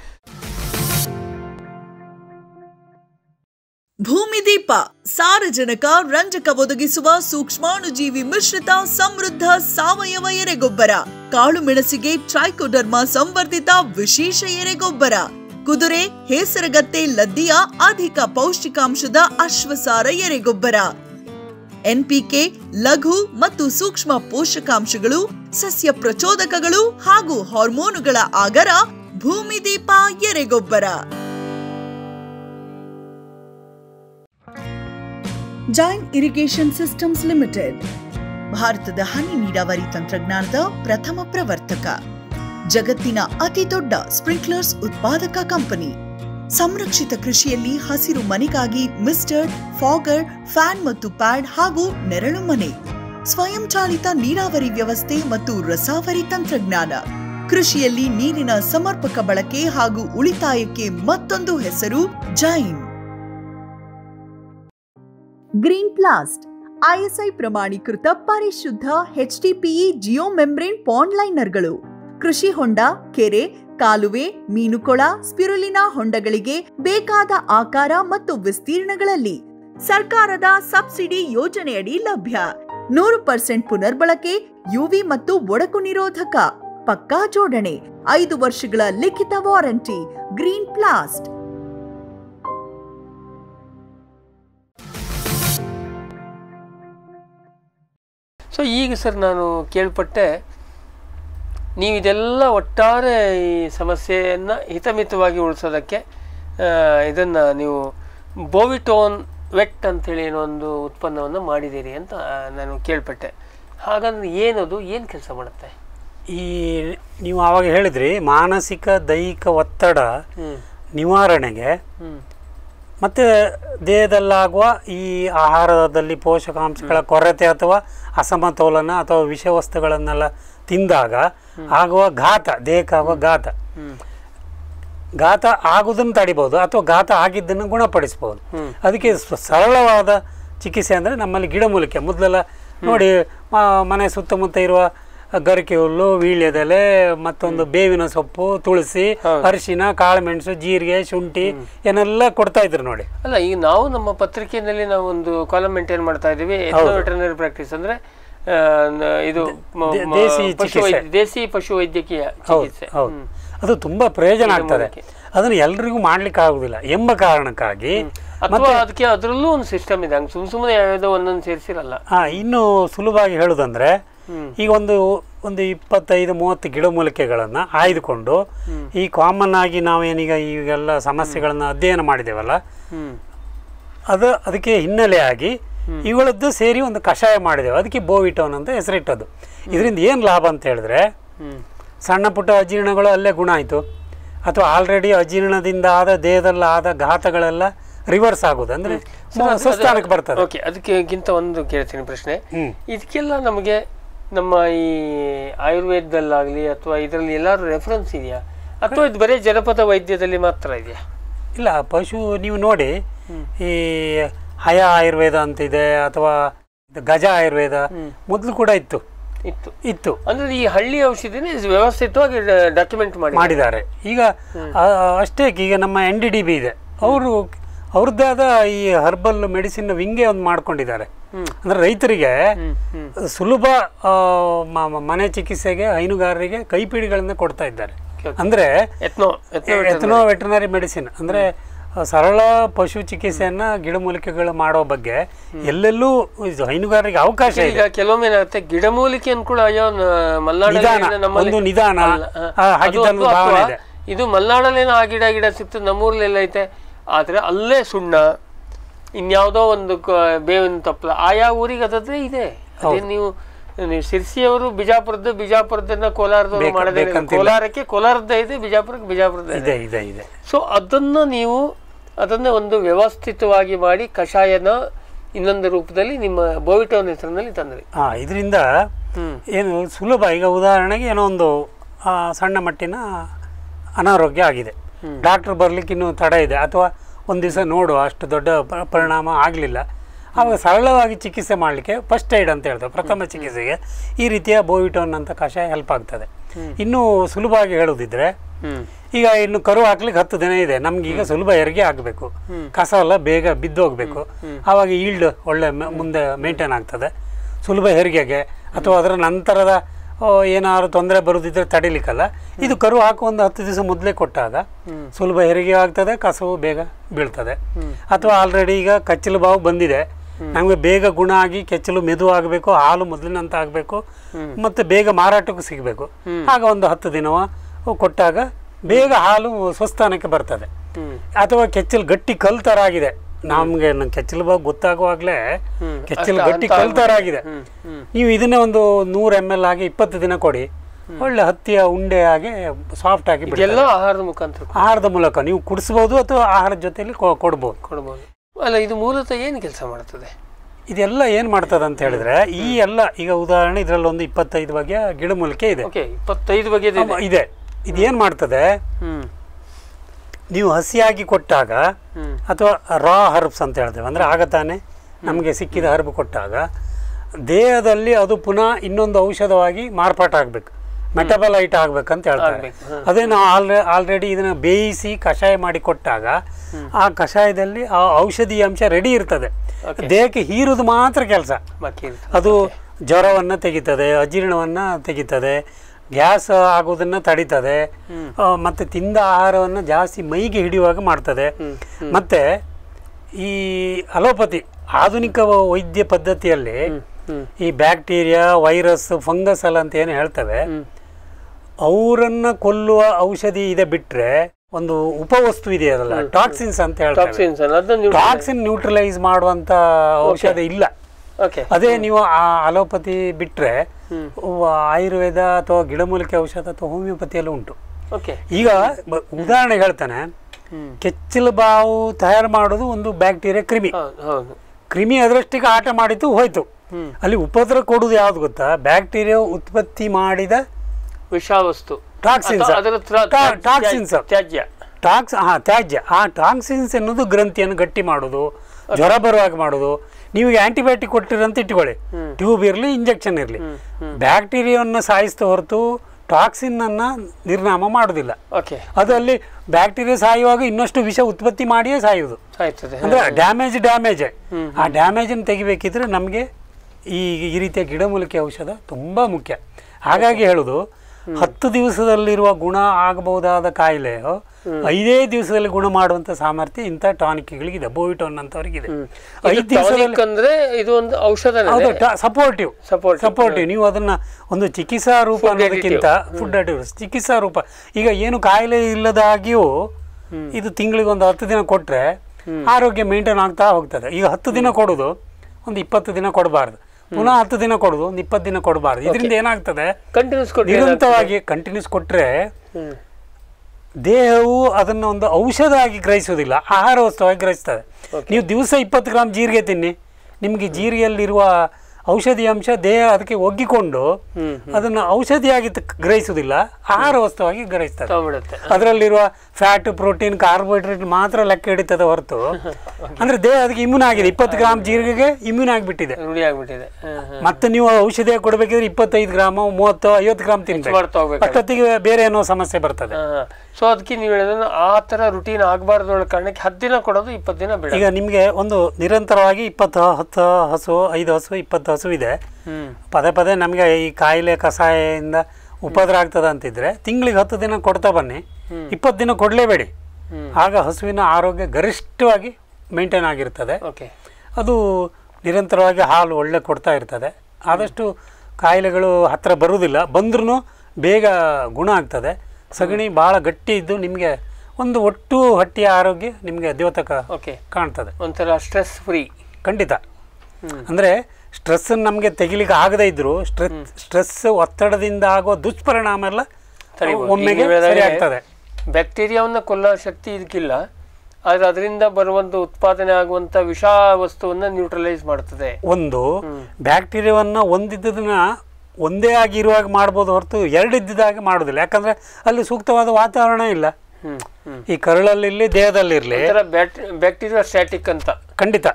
[SPEAKER 8] ಭೂಮಿದೀಪ ಸಾರಜನಕ ರಂಜಕ ಒದಗಿಸುವ ಸೂಕ್ಷ್ಮಾಣುಜೀವಿ ಮಿಶ್ರಿತ ಸಮೃದ್ಧ ಸಾವಯವ ಎರೆಗೊಬ್ಬರ. ಕಾಳು ಮೆಣಸಿಗೆ ಟ್ರೈಕೋಡರ್ಮಾ ಸಂವರ್ಧಿತ ವಿಶೇಷ ಎರೆಗೊಬ್ಬರ ಕುದುರೆ, ಹೇಸರಗತ್ತೆ, ಲದ್ದಿಯ ಅಧಿಕ ಪೌಷ್ಟಿಕಾಂಶದ ಅಶ್ವಸಾರ ಎರೆಗೊಬ್ಬರ ಎನ್ಪಿಕೆ, ಲಘು ಮತ್ತು ಸೂಕ್ಷ್ಮ ಪೋಷಕಾಂಶಗಳು, ಸಸ್ಯ ಪ್ರಚೋದಕಗಳು ಹಾಗೂ ಹಾರ್ಮೋನುಗಳ ಆಗರ, ಭೂಮಿ ದೀಪ ಎರೆಗೊಬ್ಬರ ಜಾಯಿನ್ ಇರಿಗೇಷನ್ ಸಿಸ್ಟಮ್ಸ್ ಲಿಮಿಟೆಡ್ ಭಾರತದ ಹನಿ ನೀರಾವರಿ ತಂತ್ರಜ್ಞಾನದ ಪ್ರಥಮ ಪ್ರವರ್ತಕ. ಜಗತ್ತಿನ ಅತಿ ದೊಡ್ಡ ಸ್ಪ್ರಿಂಕ್ಲರ್ಸ್ ಉತ್ಪಾದಕ ಕಂಪನಿ. ಸಂರಕ್ಷಿತ ಕೃಷಿಯಲ್ಲಿ ಹಸಿರು ಮನೆಗಾಗಿ ಮಿಸ್ಟರ್ ಫಾಗರ್ ಫ್ಯಾನ್ ಮತ್ತು ಪ್ಯಾಡ್ ಹಾಗೂ ನೆರಳು ಮನೆ. ಸ್ವಯಂಚಾಲಿತ ನೀರಾವರಿ ವ್ಯವಸ್ಥೆ ಮತ್ತು ರಸಾವರಿ ತಂತ್ರಜ್ಞಾನ. ಕೃಷಿಯಲ್ಲಿ ನೀರಿನ ಸಮರ್ಪಕ ಬಳಕೆ ಹಾಗೂ ಉಳಿತಾಯಕ್ಕೆ ಮತ್ತೊಂದು ಹೆಸರು ಜೈನ್. ಗ್ರೀನ್ ಪ್ಲಾಸ್ಟ್. ಐಎಸ್ಐ ಪ್ರಮಾಣೀಕೃತ ಪರಿಶುದ್ಧ ಎಚ್ಡಿಪಿಇ ಜಿಯೋ ಮೆಂಬ್ರೇನ್ ಪಾಂಡ್ಲೈನರ್ಗಳು ಕೃಷಿ ಹೊಂಡ, ಕೆರೆ, ಕಾಲುವೆ, ಮೀನುಕೊಳ, ಸ್ಪಿರುಲಿನಾ ಹೊಂಡಗಳಿಗೆ ಬೇಕಾದ ಆಕಾರ ಮತ್ತು ವಿಸ್ತೀರ್ಣಗಳಲ್ಲಿ ಸರ್ಕಾರದ ಸಬ್ಸಿಡಿ ಯೋಜನೆಯಡಿ ಲಭ್ಯ. ನೂರು ಪರ್ಸೆಂಟ್ ಪುನರ್ಬಳಕೆ ಯುವಿ ಮತ್ತು ಒಡಕು ನಿರೋಧಕ, ಪಕ್ಕಾ ಜೋಡಣೆ, ಐದು ವರ್ಷಗಳ ಲಿಖಿತ ವಾರಂಟಿ, ಗ್ರೀನ್ ಪ್ಲಾಸ್ಟ್.
[SPEAKER 2] ಸೊ ಈಗ ಸರ್ ನಾನು ಕೇಳ್ಪಟ್ಟೆ ನೀವು ಇದೆಲ್ಲ ಒಟ್ಟಾರೆ ಈ ಸಮಸ್ಯೆಯನ್ನು ಹಿತಮಿತವಾಗಿ ಉಳಿಸೋದಕ್ಕೆ ಇದನ್ನು ನೀವು ಬೋವಿಟೋನ್ ವೆಟ್ ಅಂತೇಳಿ ಏನೋ ಒಂದು ಉತ್ಪನ್ನವನ್ನು ಮಾಡಿದ್ದೀರಿ ಅಂತ ನಾನು ಕೇಳ್ಪಟ್ಟೆ. ಹಾಗಂದ್ರೆ ಏನದು ಏನು ಕೆಲಸ ಮಾಡುತ್ತೆ?
[SPEAKER 3] ಈ ನೀವು ಆವಾಗ ಹೇಳಿದ್ರಿ ಮಾನಸಿಕ ದೈಹಿಕ ಒತ್ತಡ ನಿವಾರಣೆಗೆ ಮತ್ತು ದೇಹದಲ್ಲಾಗುವ ಈ ಆಹಾರದಲ್ಲಿ ಪೋಷಕಾಂಶಗಳ ಕೊರತೆ ಅಥವಾ ಅಸಮತೋಲನ ಅಥವಾ ವಿಷವಸ್ತುಗಳನ್ನೆಲ್ಲ ತಿಂದಾಗ ಆಗುವ ಘಾತ ದೇಹಕ್ಕಾಗುವ ಘಾತ. ಘಾತ ಆಗುವುದನ್ನು ತಡಿಬೋದು ಅಥವಾ ಘಾತ ಆಗಿದ್ದನ್ನು ಗುಣಪಡಿಸ್ಬೋದು. ಅದಕ್ಕೆ ಸರಳವಾದ ಚಿಕಿತ್ಸೆ ಅಂದರೆ ನಮ್ಮಲ್ಲಿ ಗಿಡಮೂಲಿಕೆ. ಮೊದಲೆಲ್ಲ ನೋಡಿ ಮನೆ ಸುತ್ತಮುತ್ತ ಇರುವ ಗರಿಕೆ ಹುಲ್ಲು ವೀಳ್ಯದೆಲೆ ಮತ್ತೊಂದು ಬೇವಿನ ಸೊಪ್ಪು ತುಳಸಿ ಅರಿಶಿನ ಕಾಳುಮೆಣಸು ಜೀರಿಗೆ ಶುಂಠಿ ಏನೆಲ್ಲ ಕೊಡ್ತಾ ಇದ್ರು ನೋಡಿ.
[SPEAKER 2] ಅಲ್ಲ ಈಗ ನಾವು ನಮ್ಮ ಪತ್ರಿಕೆಯಲ್ಲಿ ನಾವು ಒಂದು ಕಾಲಮ್ ಮೇಂಟೈನ್ ಮಾಡ್ತಾ ಇದೀವಿ ವೆಟರ್ನರಿ ಪ್ರಾಕ್ಟೀಸ್ ಅಂದ್ರೆ ಇದು
[SPEAKER 3] ದೇಸಿ
[SPEAKER 2] ಪಶು
[SPEAKER 3] ಚಿಕಿತ್ಸೆ.
[SPEAKER 2] ದೇಸಿ ಪಶು ವೈದ್ಯಕೀಯ ಚಿಕಿತ್ಸೆ.
[SPEAKER 3] ಅದು ತುಂಬಾ ಪ್ರಯೋಜನ ಆಗ್ತದೆ. ಅದನ್ನ ಎಲ್ರಿಗೂ ಮಾಡ್ಲಿಕ್ಕೆ ಆಗುದಿಲ್ಲ. ಎಂಬ ಕಾರಣಕ್ಕಾಗಿ
[SPEAKER 2] ಅಥವಾ ಅದಕ್ಕೆ ಅದರಲ್ಲೂ ಒಂದು ಸಿಸ್ಟಮ್ ಇದೆ. ಹಂಗೆ ಸುಮ್ ಸುಮ್ಮನೆ ಯಾವುದೋ ಒಂದೊಂದು ಸೇರಿಸಿರಲ್ಲ.
[SPEAKER 3] ಹಾ ಇನ್ನು ಸುಲಭವಾಗಿ ಹೇಳುದಂದ್ರೆ ಈಗ ಒಂದು ಒಂದು ಇಪ್ಪತ್ತೈದು ಮೂವತ್ತು ಗಿಡಮೂಲಿಕೆಗಳನ್ನು ಆಯ್ದುಕೊಂಡು ಈ ಕಾಮನ್ ಆಗಿ ನಾವೇನೀಗ ಈಗೆಲ್ಲ ಸಮಸ್ಯೆಗಳನ್ನು ಅಧ್ಯಯನ ಮಾಡಿದ್ದೇವಲ್ಲ ಅದು ಅದಕ್ಕೆ ಹಿನ್ನೆಲೆಯಾಗಿ ಇವುಗಳದ್ದು ಸೇರಿ ಒಂದು ಕಷಾಯ ಮಾಡಿದೆವು. ಅದಕ್ಕೆ ಬೋವಿಟೋನ್ ಅಂತ ಹೆಸರಿಟ್ಟದ್ದು. ಇದರಿಂದ ಏನು ಲಾಭ ಅಂತ ಹೇಳಿದ್ರೆ ಸಣ್ಣ ಪುಟ್ಟ ಅಜೀರ್ಣಗಳು ಅಲ್ಲೇ ಗುಣ ಆಯಿತು. ಅಥವಾ ಆಲ್ರೆಡಿ ಅಜೀರ್ಣದಿಂದ ಆದ ದೇಹದಲ್ಲಿ ಆದ ಘಾತಗಳೆಲ್ಲ ರಿವರ್ಸ್ ಆಗೋದು. ಅಂದ್ರೆ ಸ್ವಸ್ಥಾನಕ್ಕೆ ಬರ್ತದೆ.
[SPEAKER 2] ಓಕೆ ಅದಕ್ಕಿಂತ ಒಂದು ಕೇಳ್ತೀನಿ ಪ್ರಶ್ನೆ. ಇದಕ್ಕೆಲ್ಲ ನಮಗೆ ನಮ್ಮ ಈ ಆಯುರ್ವೇದದಲ್ಲಾಗಲಿ ಅಥವಾ ಇದರಲ್ಲಿ ಎಲ್ಲರೂ ರೆಫರೆನ್ಸ್ ಇದೆಯಾ? ಅಥವಾ ಇದು ಬರೀ ಜನಪದ ವೈದ್ಯದಲ್ಲಿ ಮಾತ್ರ ಇದೆಯಾ?
[SPEAKER 3] ಇಲ್ಲ ಪಶು ನೀವು ನೋಡಿ ಈ ಹಯ ಆಯುರ್ವೇದ ಅಂತಿದೆ ಅಥವಾ ಗಜ ಆಯುರ್ವೇದ ಮೊದಲು ಕೂಡ ಇತ್ತು.
[SPEAKER 2] ಇತ್ತು.
[SPEAKER 3] ಇತ್ತು.
[SPEAKER 2] ಅಂದ್ರೆ ಈ ಹಳ್ಳಿ ಔಷಧಿನೇ ಇದು ವ್ಯವಸ್ಥಿತವಾಗಿ ಡಾಕ್ಯುಮೆಂಟ್ ಮಾಡಿ
[SPEAKER 3] ಮಾಡಿದ್ದಾರೆ. ಈಗ ಅಷ್ಟೇ ಈಗ ನಮ್ಮ ಎನ್ ಡಿ ಡಿ ಬಿ ಇದೆ. ಅವರು ಅವ್ರದ್ದೇ ಆದ ಈ ಹರ್ಬಲ್ ಮೆಡಿಸಿನ್ ವಿಂಗೇ ಒಂದು ಮಾಡ್ಕೊಂಡಿದ್ದಾರೆ. ಅಂದ್ರೆ ರೈತರಿಗೆ ಸುಲಭ ಮನೆ ಚಿಕಿತ್ಸೆಗೆ ಹೈನುಗಾರರಿಗೆ ಕೈಪಿಡಿಗಳನ್ನ ಕೊಡ್ತಾ ಇದ್ದಾರೆ. ಅಂದ್ರೆ ಎಥನೋ ವೆಟರ್ನರಿ ಮೆಡಿಸಿನ್ ಅಂದ್ರೆ ಸರಳ ಪಶು ಚಿಕಿತ್ಸೆಯನ್ನ ಗಿಡಮೂಲಿಕೆಗಳು ಮಾಡೋ ಬಗ್ಗೆ ಎಲ್ಲೆಲ್ಲೂ ಹೈನುಗಾರರಿಗೆ ಅವಕಾಶ ಇದೆ.
[SPEAKER 2] ಈಗ ಕೆಲವೊಮ್ಮೆ ಏನಾಗುತ್ತೆ ಗಿಡಮೂಲಿಕೆ ಅನ್ಕೂಲ ಅಯ್ಯೋ
[SPEAKER 3] ಒಂದು ನಿಧಾನ. ಇದು.
[SPEAKER 2] ಮಲ್ನಾಡಲ್ಲೇನೋ ಆ ಗಿಡ ಗಿಡ ಸಿಕ್ತು ನಮ್ಮೂರ್ಲೆಲ್ಲ ಐತೆ. ಆದ್ರೆ ಅಲ್ಲೇ ಸುಣ್ಣ ಇನ್ಯಾವುದೋ ಒಂದು ಬೇವಿನ ತಪ್ಪಲ. ಆಯಾ ಊರಿಗೆ ಅದೇ ಇದೆ. ಅದೇ ನೀವು ನೀವು ಸಿರ್ಸಿಯವರು ಬಿಜಾಪುರದ ಬಿಜಾಪುರದನ್ನ ಕೋಲಾರದವರು ಮಾಡದೇ ಕೋಲಾರಕ್ಕೆ ಕೋಲಾರದ ಇದೆ ಬಿಜಾಪುರಕ್ಕೆ ಬಿಜಾಪುರದ ಇದೆ.
[SPEAKER 3] ಇದೆ ಇದೆ
[SPEAKER 2] ಸೊ ಅದನ್ನು ನೀವು ಅದನ್ನ ಒಂದು ವ್ಯವಸ್ಥಿತವಾಗಿ ಮಾಡಿ ಕಷಾಯನ ಇನ್ನೊಂದು ರೂಪದಲ್ಲಿ ನಿಮ್ಮ ಬೋವಿಟೋನ್ ಹೆಸರಿನಲ್ಲಿ ತಂದ್ರಿ.
[SPEAKER 3] ಹಾ ಇದರಿಂದ ಏನು ಸುಲಭ. ಈಗ ಉದಾಹರಣೆಗೆ ಏನೋ ಒಂದು ಸಣ್ಣ ಮಟ್ಟಿನ ಅನಾರೋಗ್ಯ ಆಗಿದೆ. ಡಾಕ್ಟರ್ ಬರ್ಲಿಕ್ಕೆ ಇನ್ನೂ ತಡ ಇದೆ. ಅಥವಾ ಒಂದು ದಿವಸ ನೋಡು ಅಷ್ಟು ದೊಡ್ಡ ಪರಿಣಾಮ ಆಗಲಿಲ್ಲ. ಆವಾಗ ಸರಳವಾಗಿ ಚಿಕಿತ್ಸೆ ಮಾಡಲಿಕ್ಕೆ ಫಸ್ಟ್ ಏಡ್ ಅಂತ ಹೇಳ್ತಾರೆ ಪ್ರಥಮ ಚಿಕಿತ್ಸೆಗೆ. ಈ ರೀತಿಯ ಬೋವಿಟೋನ್ ಅಂತ ಕಷಾಯ ಹೆಲ್ಪ್ ಆಗ್ತದೆ. ಇನ್ನೂ ಸುಲಭವಾಗಿ ಹೇಳೋದಿದ್ರೆ ಈಗ ಇನ್ನು ಕರು ಹಾಕ್ಲಿಕ್ಕೆ ಹತ್ತು ದಿನ ಇದೆ ನಮ್ಗೆ ಈಗ ಸುಲಭ ಹೆರಿಗೆ ಆಗಬೇಕು. ಕಸ ಎಲ್ಲ ಬೇಗ ಬಿದ್ದು ಹೋಗ್ಬೇಕು. ಆವಾಗ ಈಲ್ಡ್ ಒಳ್ಳೆ ಮುಂದೆ ಮೇಂಟೈನ್ ಆಗ್ತದೆ. ಸುಲಭ ಹೆರಿಗೆಗೆ ಅಥವಾ ಅದರ ನಂತರದ ಏನಾದ್ರು ತೊಂದರೆ ಬರುದಿದ್ರೆ ತಡಿಲಿಕ್ಕಲ್ಲ. ಇದು ಕರು ಹಾಕುವ ಒಂದು ಹತ್ತು ದಿವಸ ಮೊದಲೇ ಕೊಟ್ಟಾಗ ಸುಲಭ ಹೆರಿಗೆ ಆಗ್ತದೆ ಕಸವು ಬೇಗ ಬೀಳ್ತದೆ. ಅಥವಾ ಆಲ್ರೆಡಿ ಈಗ ಕಚ್ಚಲು ಬಾವು ಬಂದಿದೆ. ನಮಗೆ ಬೇಗ ಗುಣ ಆಗಿ ಕೆಚ್ಚಲು ಮೆದು ಆಗಬೇಕು ಹಾಲು ಮೊದಲಿನಂತ ಆಗಬೇಕು ಮತ್ತು ಬೇಗ ಮಾರಾಟಕ್ಕೂ ಸಿಗಬೇಕು. ಆಗ ಒಂದು ಹತ್ತು ದಿನವ ಕೊಟ್ಟಾಗ ಬೇಗ ಹಾಲು ಸ್ವಸ್ಥಾನಕ್ಕೆ ಬರ್ತದೆ. ಅಥವಾ ಕೆಚ್ಚಲು ಗಟ್ಟಿ ಕಲ್ ಥರ ಆಗಿದೆ. ನಮಗೆ ನಂಗೆ ಕೆಚ್ಚಲ ಗೊತ್ತಾಗುವಾಗಲೇ ಕೆಚ್ಚಲು ಗಟ್ಟಿ
[SPEAKER 2] ಕಲ್ತಾರಾಗಿದೆ.
[SPEAKER 3] ನೀವು ಇದನ್ನೇ ಒಂದು ನೂರ ಎಂ ಎಲ್ ಆಗಿ ಇಪ್ಪತ್ತು ದಿನ ಕೊಡಿ. ಒಳ್ಳೆ ಹತ್ತಿಯ ಉಂಡೆ ಆಗಿ ಸಾಫ್ಟ್ ಆಗಿ
[SPEAKER 2] ಎಲ್ಲ ಆಹಾರದ ಮುಖಾಂತರ
[SPEAKER 3] ಆಹಾರದ ಮೂಲಕ ನೀವು ಕುಡಿಸ್ಬೋದು ಅಥವಾ ಆಹಾರದ ಜೊತೆಯಲ್ಲಿ ಕೊಡ್ಬೋದು.
[SPEAKER 2] ಕೊಡ್ಬೋದು. ಅಲ್ಲ ಇದು ಮೂಲತಃ ಏನು ಕೆಲಸ ಮಾಡ್ತದೆ?
[SPEAKER 3] ಇದೆಲ್ಲ ಏನು ಮಾಡ್ತದೆ ಅಂತ ಹೇಳಿದ್ರೆ ಈ ಎಲ್ಲ ಈಗ ಉದಾಹರಣೆ ಇದರಲ್ಲಿ ಒಂದು ಇಪ್ಪತ್ತೈದು ಬಗೆಯ ಗಿಡಮೂಲಿಕೆ ಇದೆ.
[SPEAKER 2] ಇಪ್ಪತ್ತೈದು
[SPEAKER 3] ಬಗೆಯ ಇದೆ. ಇದೇನು ಮಾಡ್ತದೆ? ನೀವು ಹಸಿಯಾಗಿ ಕೊಟ್ಟಾಗ ಅಥವಾ ರಾ ಹರ್ಬ್ಸ್ ಅಂತ ಹೇಳ್ತೇವೆ ಅಂದರೆ ಆಗ ತಾನೇ ನಮಗೆ ಸಿಕ್ಕಿದ ಹರ್ಬ್ ಕೊಟ್ಟಾಗ ದೇಹದಲ್ಲಿ ಅದು ಪುನಃ ಇನ್ನೊಂದು ಔಷಧವಾಗಿ ಮಾರ್ಪಾಟಾಗಬೇಕು ಮೆಟಬಲೈಟ್ ಆಗ್ಬೇಕಂತ ಹೇಳ್ತಾರೆ. ಅದೇ ನಾವು ಆಲ್ರೆ ಆಲ್ರೆಡಿ ಇದನ್ನು ಬೇಯಿಸಿ ಕಷಾಯ ಮಾಡಿ ಕೊಟ್ಟಾಗ ಆ ಕಷಾಯದಲ್ಲಿ ಆ ಔಷಧೀಯ ಅಂಶ ರೆಡಿ ಇರ್ತದೆ. ದೇಹಕ್ಕೆ ಹೀರುದು ಮಾತ್ರ ಕೆಲಸ. ಅದು ಜ್ವರವನ್ನು ತೆಗಿತದೆ ಅಜೀರ್ಣವನ್ನು ತೆಗಿತದೆ ಗ್ಯಾಸ್ ಆಗೋದನ್ನ ತಡೀತದೆ. ಮತ್ತೆ ತಿಂದ ಆಹಾರವನ್ನು ಜಾಸ್ತಿ ಮೈಗೆ ಹಿಡಿಯುವಾಗ ಮಾಡ್ತದೆ. ಮತ್ತೆ ಈ ಅಲೋಪತಿ ಆಧುನಿಕ ವೈದ್ಯ ಪದ್ಧತಿಯಲ್ಲಿ ಈ ಬ್ಯಾಕ್ಟೀರಿಯಾ ವೈರಸ್ ಫಂಗಸ್ ಅಲ್ಲ ಅಂತ ಏನು ಹೇಳ್ತವೆ. ಅವರನ್ನ ಕೊಲ್ಲುವ ಔಷಧಿ ಇದೆ ಬಿಟ್ರೆ ಒಂದು ಉಪವಸ್ತು ಅದಲ್ಲ. ಟಾಕ್ಸಿನ್ಸ್ ಅಂತ ಹೇಳ್ತಾರೆ ಟಾಕ್ಸಿನ್ ನ್ಯೂಟ್ರಲೈಸ್ ಮಾಡುವಂತ ಔಷಧ ಇಲ್ಲ. ಅದೇ ನೀವು ಆ ಅಲೋಪತಿ ಬಿಟ್ರೆ ಆಯುರ್ವೇದ ಅಥವಾ ಗಿಡಮೂಲಿಕೆ ಔಷಧ ಅಥವಾ ಹೋಮಿಯೋಪತಿಯಲ್ಲೂ ಉಂಟು.
[SPEAKER 2] ಓಕೆ.
[SPEAKER 3] ಈಗ ಉದಾಹರಣೆ ಉದಾಹರಣೆಗೆ ಹೇಳ್ತಾನೆ ಕೆಚ್ಚಲು ಬಾವು ತಯಾರು ಮಾಡೋದು ಒಂದು ಬ್ಯಾಕ್ಟೀರಿಯಾ ಕ್ರಿಮಿ. ಕ್ರಿಮಿ ಅದರಷ್ಟಿಗೆ ಆಟ ಮಾಡಿತು ಹೋಯ್ತು. ಅಲ್ಲಿ ಉಪದ್ರ ಕೊಡುದು ಯಾವ್ದು ಗೊತ್ತಾ? ಬ್ಯಾಕ್ಟೀರಿಯಾ ಉತ್ಪತ್ತಿ ಮಾಡಿದ
[SPEAKER 2] ವಿಷಾವಸ್ತು.
[SPEAKER 3] ಟಾಕ್ಸಿನ್ಸ್. ಟಾಕ್ಸಿನ್ಸ್.
[SPEAKER 2] ತ್ಯಾಜ್ಯ.
[SPEAKER 3] ಟಾಕ್ಸ್ ಹಾ ತ್ಯಾಜ್ಯ. ಆ ಟಾಕ್ಸಿನ್ಸ್ ಎನ್ನುವುದು ಗ್ರಂಥಿಯನ್ನು ಗಟ್ಟಿ ಮಾಡೋದು ಜ್ವರ ಬರುವಾಗ ಮಾಡೋದು ನೀವು ಆಂಟಿಬಯೋಟಿಕ್ ಕೊಟ್ಟಿರಂತ ಇಟ್ಕೊಳ್ಳಿ. ಟ್ಯೂಬ್ ಇರಲಿ ಇಂಜೆಕ್ಷನ್ ಇರಲಿ. ಬ್ಯಾಕ್ಟೀರಿಯಾವನ್ನು ಸಾಯಿಸ್ತಾ ಹೊರತು ಟಾಕ್ಸಿನ್ ಅನ್ನ ನಿರ್ನಾಮ ಮಾಡೋದಿಲ್ಲ. ಅದು ಅಲ್ಲಿ ಬ್ಯಾಕ್ಟೀರಿಯಾ ಸಾಯುವಾಗ ಇನ್ನಷ್ಟು ವಿಷ ಉತ್ಪತ್ತಿ ಮಾಡಿಯೇ ಸಾಯುವುದು. ಅಂದ್ರೆ ಡ್ಯಾಮೇಜ್ ಡ್ಯಾಮೇಜ್ ಆ ಡ್ಯಾಮೇಜನ್ನು ತೆಗಿಬೇಕಿದ್ರೆ ನಮಗೆ ಈ ಈ ರೀತಿಯ ಗಿಡಮೂಲಿಕೆ ಔಷಧ ತುಂಬ ಮುಖ್ಯ. ಹಾಗಾಗಿ ಹೇಳುದು ಹತ್ತು ದಿವಸದಲ್ಲಿರುವ ಗುಣ ಆಗಬಹುದಾದ ಕಾಯಿಲೆ ಐದೇ ದಿವಸದಲ್ಲಿ ಗುಣ ಮಾಡುವಂತ ಸಾಮರ್ಥ್ಯ ಇಂಥ ಟಾನಿಕ್ಗಳಿಗಿದೆ ಬೋವಿಟೋನ್ ಅಂತವರಿಗಿದೆ. ಐದು ದಿವಸದಲ್ಲಿ
[SPEAKER 2] ಟಾನಿಕ್ ಅಂದ್ರೆ ಇದು ಒಂದು
[SPEAKER 3] ಔಷಧ ಸಪೋರ್ಟಿವ್.
[SPEAKER 2] Support
[SPEAKER 3] supportive. ನೀವು ಅದನ್ನ ಒಂದು ಚಿಕಿತ್ಸಾ ರೂಪ ಅನ್ನೋದಕ್ಕಿಂತ ಫುಡ್ ಅಡ್ ಚಿಕಿತ್ಸಾ ರೂಪ. ಈಗ ಏನು ಕಾಯಿಲೆ ಇಲ್ಲದಾಗಿಯೂ ಇದು ತಿಂಗಳಿಗೆ ಒಂದು ಹತ್ತು ದಿನ ಕೊಟ್ರೆ ಆರೋಗ್ಯ ಮೇಂಟೈನ್ ಆಗ್ತಾ ಹೋಗ್ತದೆ. ಈಗ ಹತ್ತು ದಿನ ಕೊಡೋದು ಒಂದು ಇಪ್ಪತ್ತು ದಿನ ಕೊಡಬಾರ್ದು. ಪುನಃ ಹತ್ತು ದಿನ ಕೊಡುದು ಒಂದು ಇಪ್ಪತ್ತು ದಿನ ಕೊಡಬಾರ್ದು. ಇದರಿಂದ ಏನಾಗ್ತದೆ?
[SPEAKER 2] ಕಂಟಿನ್ಯೂಸ್
[SPEAKER 3] ನಿರಂತರವಾಗಿ ಕಂಟಿನ್ಯೂಸ್ ಕೊಟ್ಟರೆ ದೇಹವು ಅದನ್ನು ಒಂದು ಔಷಧ ಆಗಿ ಗ್ರಹಿಸೋದಿಲ್ಲ ಆಹಾರ ವಸ್ತುವಾಗಿ ಗ್ರಹಿಸ್ತದೆ. ನೀವು ದಿವಸ ಇಪ್ಪತ್ತು ಗ್ರಾಮ್ ಜೀರಿಗೆ ತಿನ್ನಿ ನಿಮಗೆ ಜೀರಿಗೆಯಲ್ಲಿರುವ ಔಷಧಿ ಅಂಶ ದೇಹ ಅದಕ್ಕೆ ಒಗ್ಗಿಕೊಂಡು ಅದನ್ನು ಔಷಧಿಯಾಗಿ ಗ್ರಹಿಸುವುದಿಲ್ಲ ಆಹಾರ ವಸ್ತುವಾಗಿ
[SPEAKER 2] ಗ್ರಹಿಸ್ತಾರೆ
[SPEAKER 3] ಅದರಲ್ಲಿರುವ ಫ್ಯಾಟ್ ಪ್ರೋಟೀನ್ ಕಾರ್ಬೋಹೈಡ್ರೇಟ್ ಮಾತ್ರ ಲೆಕ್ಕ ಹಿಡಿತದೆ ಹೊರತು. ಅಂದ್ರೆ ದೇಹ ಅದಕ್ಕೆ ಇಮ್ಯೂನ್ ಆಗಿದೆ. ಇಪ್ಪತ್ತು ಗ್ರಾಮ್ ಜೀರಿಗೆಗೆ ಇಮ್ಯೂನ್ ಆಗಿಬಿಟ್ಟಿದೆ.
[SPEAKER 2] ಆಗ್ಬಿಟ್ಟಿದೆ.
[SPEAKER 3] ಮತ್ತೆ ನೀವು ಔಷಧಿ ಕೊಡಬೇಕಿದ್ರೆ ಇಪ್ಪತ್ತೈದು ಗ್ರಾಮ್ ಮೂವತ್ತು ಐವತ್ತು ಗ್ರಾಮ್ ತಿನ್ಬೇಕು. ಅಷ್ಟೊತ್ತಿಗೆ ಬೇರೆ ಏನೋ ಸಮಸ್ಯೆ ಬರ್ತದೆ.
[SPEAKER 2] ಸೊ ಅದಕ್ಕೆ ನೀವು ಹೇಳಿದ್ರೆ ಆ ಥರ ರುಟೀನ್ ಆಗಬಾರ್ದು ಅನ್ನೋ ಕಾರಣಕ್ಕೆ ಹತ್ತು ದಿನ ಕೊಡೋದು ಇಪ್ಪತ್ತು ದಿನ ಬೇಡ
[SPEAKER 3] ಈಗ ನಿಮಗೆ ಒಂದು ನಿರಂತರವಾಗಿ ಇಪ್ಪತ್ತು ಹತ್ತು ಹಸು ಐದು ಹಸು ಇಪ್ಪತ್ತು ಹಸು ಇದೆ. ಪದೇ ಪದೇ ನಮಗೆ ಈ ಕಾಯಿಲೆ ಕಷಾಯದಿಂದ ಉಪದ್ರ ಆಗ್ತದೆ ಅಂತಿದ್ರೆ ತಿಂಗಳಿಗೆ ಹತ್ತು ದಿನ ಕೊಡ್ತಾ ಬನ್ನಿ. ಇಪ್ಪತ್ತು ದಿನ ಕೊಡಲೇಬೇಡಿ. ಆಗ ಹಸುವಿನ ಆರೋಗ್ಯ ಗರಿಷ್ಠವಾಗಿ ಮೇಂಟೈನ್ ಆಗಿರ್ತದೆ.
[SPEAKER 2] ಓಕೆ.
[SPEAKER 3] ಅದು ನಿರಂತರವಾಗಿ ಹಾಲು ಒಳ್ಳೆ ಕೊಡ್ತಾ ಇರ್ತದೆ. ಆದಷ್ಟು ಕಾಯಿಲೆಗಳು ಹತ್ತಿರ ಬರುವುದಿಲ್ಲ. ಬಂದ್ರೂ ಬೇಗ ಗುಣ ಆಗ್ತದೆ. ಸಗಣಿ ಭಾಳ ಗಟ್ಟಿ ಇದ್ದು ನಿಮಗೆ ಒಂದು ಒಟ್ಟು ಹಟ್ಟಿಯ ಆರೋಗ್ಯ ನಿಮಗೆ ದ್ಯೋತಕ
[SPEAKER 2] ಓಕೆ.
[SPEAKER 3] ಕಾಣ್ತದೆ.
[SPEAKER 2] ಒಂಥರ ಸ್ಟ್ರೆಸ್ ಫ್ರೀ
[SPEAKER 3] ಖಂಡಿತ. ಅಂದರೆ ಸ್ಟ್ರೆಸ್ ನಮಗೆ ತೆಗಿಲಿಕ್ಕೆ ಆಗದೇ ಇದ್ರು ಸ್ಟ್ರೆಸ್ ಸ್ಟ್ರೆಸ್ ಒತ್ತಡದಿಂದ ಆಗುವ ದುಷ್ಪರಿಣಾಮ ಎಲ್ಲ ಒಮ್ಮೆಗೆ ಸರಿ ಆಗ್ತದೆ
[SPEAKER 2] ಬ್ಯಾಕ್ಟೀರಿಯಾವನ್ನು ಕೊಲ್ಲೋ ಶಕ್ತಿ ಇದಕ್ಕಿಲ್ಲ ಆದರೆ ಅದರಿಂದ ಬರುವಂಥ ಉತ್ಪಾದನೆ ಆಗುವಂಥ ವಿಷ ವಸ್ತುವನ್ನು ನ್ಯೂಟ್ರಲೈಸ್ ಮಾಡ್ತದೆ.
[SPEAKER 3] ಒಂದು ಬ್ಯಾಕ್ಟೀರಿಯಾವನ್ನು ಒಂದಿದ್ದದನ್ನ ಒಂದೇ ಆಗಿರುವಾಗ ಮಾಡ್ಬೋದು ಹೊರತು ಎರಡು ಇದ್ದಿದಾಗ ಮಾಡೋದಿಲ್ಲ. ಯಾಕಂದ್ರೆ ಅಲ್ಲಿ ಸೂಕ್ತವಾದ ವಾತಾವರಣ ಇಲ್ಲ. ಈ ಕರುಳಲ್ಲಿ ದೇಹದಲ್ಲಿರಲಿ.
[SPEAKER 2] ಬ್ಯಾಕ್ಟೀರಿಯಾ ಸ್ಟ್ಯಾಟಿಕ್ ಅಂತ.
[SPEAKER 3] ಖಂಡಿತ.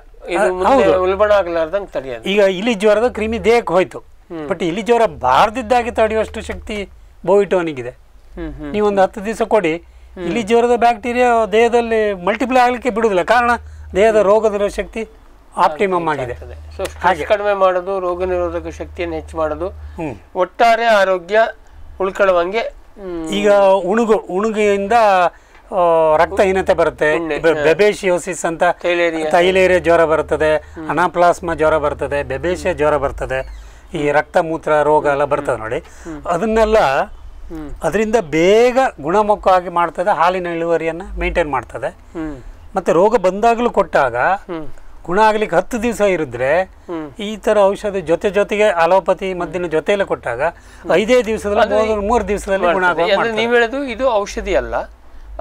[SPEAKER 3] ಈಗ ಇಲಿ ಜ್ವರದ ಕ್ರಿಮಿ ದೇಹಕ್ಕೆ ಹೋಯ್ತು. ಬಟ್ ಇಲಿ ಜ್ವರ ಬಾರದಿದ್ದಾಗೆ ತಡೆಯುವಷ್ಟು ಶಕ್ತಿ ಬೋಯಿಟೋನಿಗಿದೆ
[SPEAKER 2] ನೀವು ಒಂದು
[SPEAKER 3] ನೀವೊಂದು ಹತ್ತು ದಿವಸ ಕೊಡಿ. ಇಲಿ ಜ್ವರದ ಬ್ಯಾಕ್ಟೀರಿಯಾ ದೇಹದಲ್ಲಿ ಮಲ್ಟಿಪ್ಲೈ ಆಗಲಿಕ್ಕೆ ಬಿಡುವುದಿಲ್ಲ. ಕಾರಣ ದೇಹದ ರೋಗದ ಶಕ್ತಿ ಆಪ್ಟಿಮಮ್ ಆಗಿದೆ.
[SPEAKER 2] ಕಡಿಮೆ ಮಾಡೋದು ರೋಗ ನಿರೋಧಕ ಶಕ್ತಿಯನ್ನು ಹೆಚ್ಚು ಮಾಡೋದು. ಒಟ್ಟಾರೆ ಆರೋಗ್ಯ ಉಳ್ಕೊಳ್ಳುವಂಗೆ
[SPEAKER 3] ಈಗ ಉಣುಗು ಉಣುಗಿಯಿಂದ ರಕ್ತಹೀನತೆ ಬರುತ್ತೆ. ಬೆಬೇಶಿಯೋಸಿಸ್ ಅಂತ
[SPEAKER 2] ತೈಲೇರಿಯಾ.
[SPEAKER 3] ಜ್ವರ ಬರ್ತದೆ ಅನಾಪ್ಲಾಸ್ಮ ಜ್ವರ ಬರ್ತದೆ ಬೆಬೇಶಿಯ ಜ್ವರ ಬರ್ತದೆ ಈ ರಕ್ತ ಮೂತ್ರ ರೋಗ ಎಲ್ಲ ಬರ್ತದೆ ನೋಡಿ. ಅದನ್ನೆಲ್ಲ ಅದರಿಂದ ಬೇಗ ಗುಣಮುಖವಾಗಿ ಮಾಡ್ತದೆ ಹಾಲಿನ ಇಳುವರಿಯನ್ನು ಮೇಂಟೈನ್ ಮಾಡ್ತದೆ. ಮತ್ತೆ ರೋಗ ಬಂದಾಗಲೂ ಕೊಟ್ಟಾಗ ಗುಣ ಆಗ್ಲಿಕ್ಕೆ ಹತ್ತು ದಿವಸ ಇರಿದ್ರೆ ಈ ತರ ಔಷಧ ಜೊತೆ ಜೊತೆಗೆ ಅಲೋಪತಿ ಮದ್ದಿನ ಜೊತೆಯಲ್ಲೇ ಕೊಟ್ಟಾಗ ಐದೇ ದಿವಸದಲ್ಲಿ ಮೂರು- ಮೂರು ದಿವಸದಲ್ಲಿ ಗುಣ
[SPEAKER 2] ಆಗುತ್ತೆ ನೀವು ಹೇಳೋದು ಇದು ಔಷಧಿ ಅಲ್ಲ.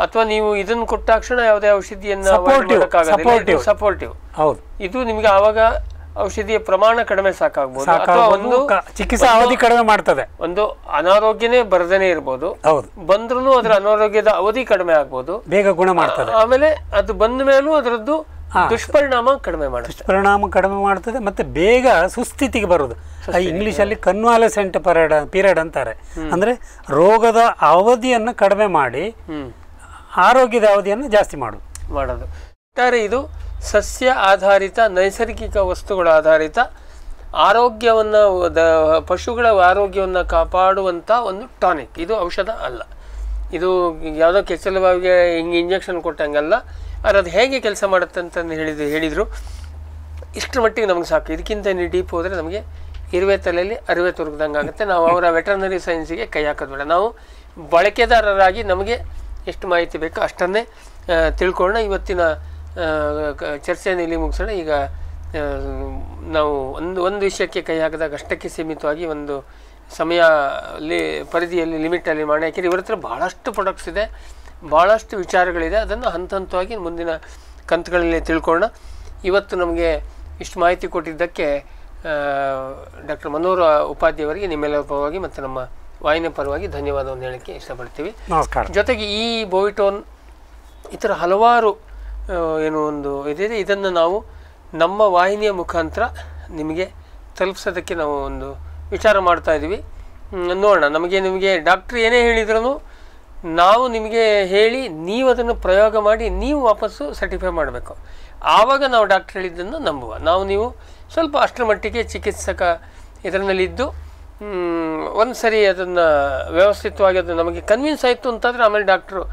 [SPEAKER 2] ಅಥವಾ ನೀವು ಇದನ್ನು ಕೊಟ್ಟಾಕ್ಷಣ ಯಾವುದೇ ಔಷಧಿಯನ್ನು. ಸಪೋರ್ಟಿವ್
[SPEAKER 3] ಹೌದು.
[SPEAKER 2] ಇದು ನಿಮಗೆ ಆವಾಗ ಔಷಧಿಯ ಪ್ರಮಾಣ ಕಡಿಮೆ ಸಾಕಾಗಬಹುದು ಅಥವಾ ಒಂದು
[SPEAKER 3] ಚಿಕಿತ್ಸಾ ಅವಧಿ ಕಡಿಮೆ ಮಾಡ್ತದೆ.
[SPEAKER 2] ಒಂದು ಅನಾರೋಗ್ಯನೇ ಬರದೇನೆ ಇರಬಹುದು
[SPEAKER 3] ಹೌದು.
[SPEAKER 2] ಬಂದ್ರೂ ಅದರ ಅನಾರೋಗ್ಯದ ಅವಧಿ ಕಡಿಮೆ ಆಗ್ಬಹುದು
[SPEAKER 3] ಬೇಗ ಗುಣ ಮಾಡ್ತದೆ.
[SPEAKER 2] ಆಮೇಲೆ ಅದು ಬಂದ ಮೇಲೂ ಅದರದ್ದು ದುಷ್ಪರಿಣಾಮ ಕಡಿಮೆ ಮಾಡುತ್ತೆ
[SPEAKER 3] ದುಷ್ಪರಿಣಾಮ ಕಡಿಮೆ ಮಾಡ್ತದೆ ಮತ್ತೆ ಬೇಗ ಸುಸ್ಥಿತಿಗೆ ಬರೋದು. ಇಂಗ್ಲಿಷಲ್ಲಿ ಕನ್ವಾಲೆಸೆಂಟ್ ಪೀರಿಯಡ್ ಪೀರಿಯಡ್ ಅಂತಾರೆ. ಅಂದ್ರೆ ರೋಗದ ಅವಧಿಯನ್ನು ಕಡಿಮೆ ಮಾಡಿ ಆರೋಗ್ಯದ ಅವಧಿಯನ್ನು ಜಾಸ್ತಿ ಮಾಡೋದು
[SPEAKER 2] ಮಾಡೋದು. ಒಟ್ಟಾರೆ ಇದು ಸಸ್ಯ ಆಧಾರಿತ, ನೈಸರ್ಗಿಕ ವಸ್ತುಗಳ ಆಧಾರಿತ, ಆರೋಗ್ಯವನ್ನು ಪಶುಗಳ ಆರೋಗ್ಯವನ್ನು ಕಾಪಾಡುವಂಥ ಒಂದು ಟಾನಿಕ್. ಇದು ಔಷಧ ಅಲ್ಲ. ಇದು ಯಾವುದೋ ಕೆಚ್ಚಲುಬಾವಿಗೆ ಹಿಂಗೆ ಇಂಜೆಕ್ಷನ್ ಕೊಟ್ಟಂಗಲ್ಲ. ಆದರೆ ಅದು ಹೇಗೆ ಕೆಲಸ ಮಾಡುತ್ತೆ ಅಂತಂದು ಹೇಳಿದ್ರು ಹೇಳಿದರು. ಇಷ್ಟರ ಮಟ್ಟಿಗೆ ನಮ್ಗೆ ಸಾಕು. ಇದಕ್ಕಿಂತ ನೀವು ಡೀಪ್ ಹೋದರೆ ನಮಗೆ ಇರುವೆ ತಲೆಯಲ್ಲಿ ಅರಿವೆ ತುರುಗ್ದಂಗೆ ಆಗುತ್ತೆ ನಾವು ಅವರ ವೆಟರ್ನರಿ ಸೈನ್ಸಿಗೆ ಕೈ ಹಾಕೋದು ಬೇಡ. ನಾವು ಬಳಕೆದಾರರಾಗಿ ನಮಗೆ ಎಷ್ಟು ಮಾಹಿತಿ ಬೇಕೋ ಅಷ್ಟನ್ನೇ ತಿಳ್ಕೊಳ್ಳೋಣ. ಇವತ್ತಿನ ಚರ್ಚೆಯನ್ನು ಇಲ್ಲಿ ಮುಗಿಸೋಣ. ಈಗ ನಾವು ಒಂದು ಒಂದು ವಿಷಯಕ್ಕೆ ಕೈ ಹಾಕಿದಾಗ ಅಷ್ಟಕ್ಕೆ ಸೀಮಿತವಾಗಿ ಒಂದು ಸಮಯ ಲಿ ಪರಿಧಿಯಲ್ಲಿ, ಲಿಮಿಟಲ್ಲಿ ಮಾಡಿ ಯಾಕೆಂದರೆ ಇವರ ಹತ್ರ ಭಾಳಷ್ಟು ಪ್ರಾಡಕ್ಟ್ಸ್ ಇದೆ ಭಾಳಷ್ಟು ವಿಚಾರಗಳಿದೆ. ಅದನ್ನು ಹಂತ ಹಂತವಾಗಿ ಮುಂದಿನ ಕಂತುಗಳಲ್ಲಿ ತಿಳ್ಕೊಳ್ಳೋಣ. ಇವತ್ತು ನಮಗೆ ಇಷ್ಟು ಮಾಹಿತಿ ಕೊಟ್ಟಿದ್ದಕ್ಕೆ ಡಾಕ್ಟರ್ ಮನೋಹರ ಉಪಾಧ್ಯಾಯವರಿಗೆ ನಿಮ್ಮೆಲ್ಲರ ಪರವಾಗಿ ಮತ್ತು ನಮ್ಮ ವಾಹಿನಿಯ ಪರವಾಗಿ ಧನ್ಯವಾದವನ್ನು ಹೇಳೋಕ್ಕೆ ಇಷ್ಟಪಡ್ತೀವಿ.
[SPEAKER 3] ನಮಸ್ಕಾರ.
[SPEAKER 2] ಜೊತೆಗೆ ಈ ಬೋವಿಟೋನ್ ಈ ಥರ ಹಲವಾರು ಏನು ಒಂದು ಇದಿದೆ. ಇದನ್ನು ನಾವು ನಮ್ಮ ವಾಹಿನಿಯ ಮುಖಾಂತರ ನಿಮಗೆ ತಲುಪಿಸೋದಕ್ಕೆ ನಾವು ಒಂದು ವಿಚಾರ ಮಾಡ್ತಾ ಇದ್ದೀವಿ. ನೋಡೋಣ. ನಮಗೆ ನಿಮಗೆ ಡಾಕ್ಟ್ರ್ ಏನೇ ಹೇಳಿದ್ರು ನಾವು ನಿಮಗೆ ಹೇಳಿ ನೀವು ಅದನ್ನು ಪ್ರಯೋಗ ಮಾಡಿ ನೀವು ವಾಪಸ್ಸು ಸರ್ಟಿಫೈ ಮಾಡಬೇಕು. ಆವಾಗ ನಾವು ಡಾಕ್ಟ್ರ್ ಹೇಳಿದ್ದನ್ನು ನಂಬುವ. ನಾವು ನೀವು ಸ್ವಲ್ಪ ಅಷ್ಟರ ಮಟ್ಟಿಗೆ ಚಿಕಿತ್ಸಕ ಇದರಲ್ಲಿದ್ದು ಒಂದು ಸರಿ ಅದನ್ನು ವ್ಯವಸ್ಥಿತವಾಗಿ ಅದು ನಮಗೆ ಕನ್ವಿನ್ಸ್ ಆಯಿತು ಅಂತಂದರೆ ಆಮೇಲೆ ಡಾಕ್ಟ್ರು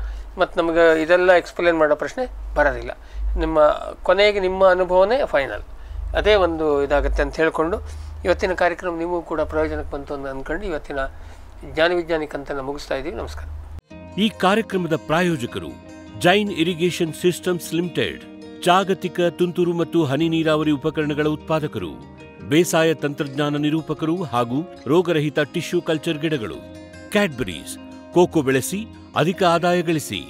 [SPEAKER 2] ಮತ್ತು ನಮಗೆ ಇದೆಲ್ಲ ಎಕ್ಸ್ಪ್ಲೇನ್ ಮಾಡೋ ಪ್ರಶ್ನೆ ಬರೋದಿಲ್ಲ. ನಿಮ್ಮ ಕೊನೆಗೆ ನಿಮ್ಮ ಅನುಭವನೇ ಫೈನಲ್ ಅದೇ ಒಂದು ಇದಾಗುತ್ತೆ ಅಂತ ಹೇಳಿಕೊಂಡು ಇವತ್ತಿನ ಕಾರ್ಯಕ್ರಮ ನಿಮಗೂ ಕೂಡ ಪ್ರಯೋಜನಕ್ಕೆ ಬಂತು ಅಂತ ಅಂದ್ಕೊಂಡು ಇವತ್ತಿನ ಜ್ಞಾನ ವಿಜ್ಞಾನಿ ಕಂತನ್ನು ಮುಗಿಸ್ತಾ ಇದ್ದೀವಿ. ನಮಸ್ಕಾರ.
[SPEAKER 1] ಈ ಕಾರ್ಯಕ್ರಮದ ಪ್ರಾಯೋಜಕರು ಜೈನ್ ಇರಿಗೇಷನ್ ಸಿಸ್ಟಮ್ಸ್ ಲಿಮಿಟೆಡ್, ಜಾಗತಿಕ ತುಂತುರು ಮತ್ತು ಹನಿ ನೀರಾವರಿ ಉಪಕರಣಗಳ ಉತ್ಪಾದಕರು ಬೇಸಾಯ ತಂತ್ರಜ್ಞಾನ ನಿರೂಪಕರು ಹಾಗೂ ರೋಗರಹಿತ ಟಿಶ್ಯೂ ಕಲ್ಚರ್ ಗಿಡಗಳು. ಕ್ಯಾಡ್ಬರೀಸ್ ಕೋಕೋ ಬೆಳೆಸಿ ಅಧಿಕ ಆದಾಯ ಗಳಿಸಿ.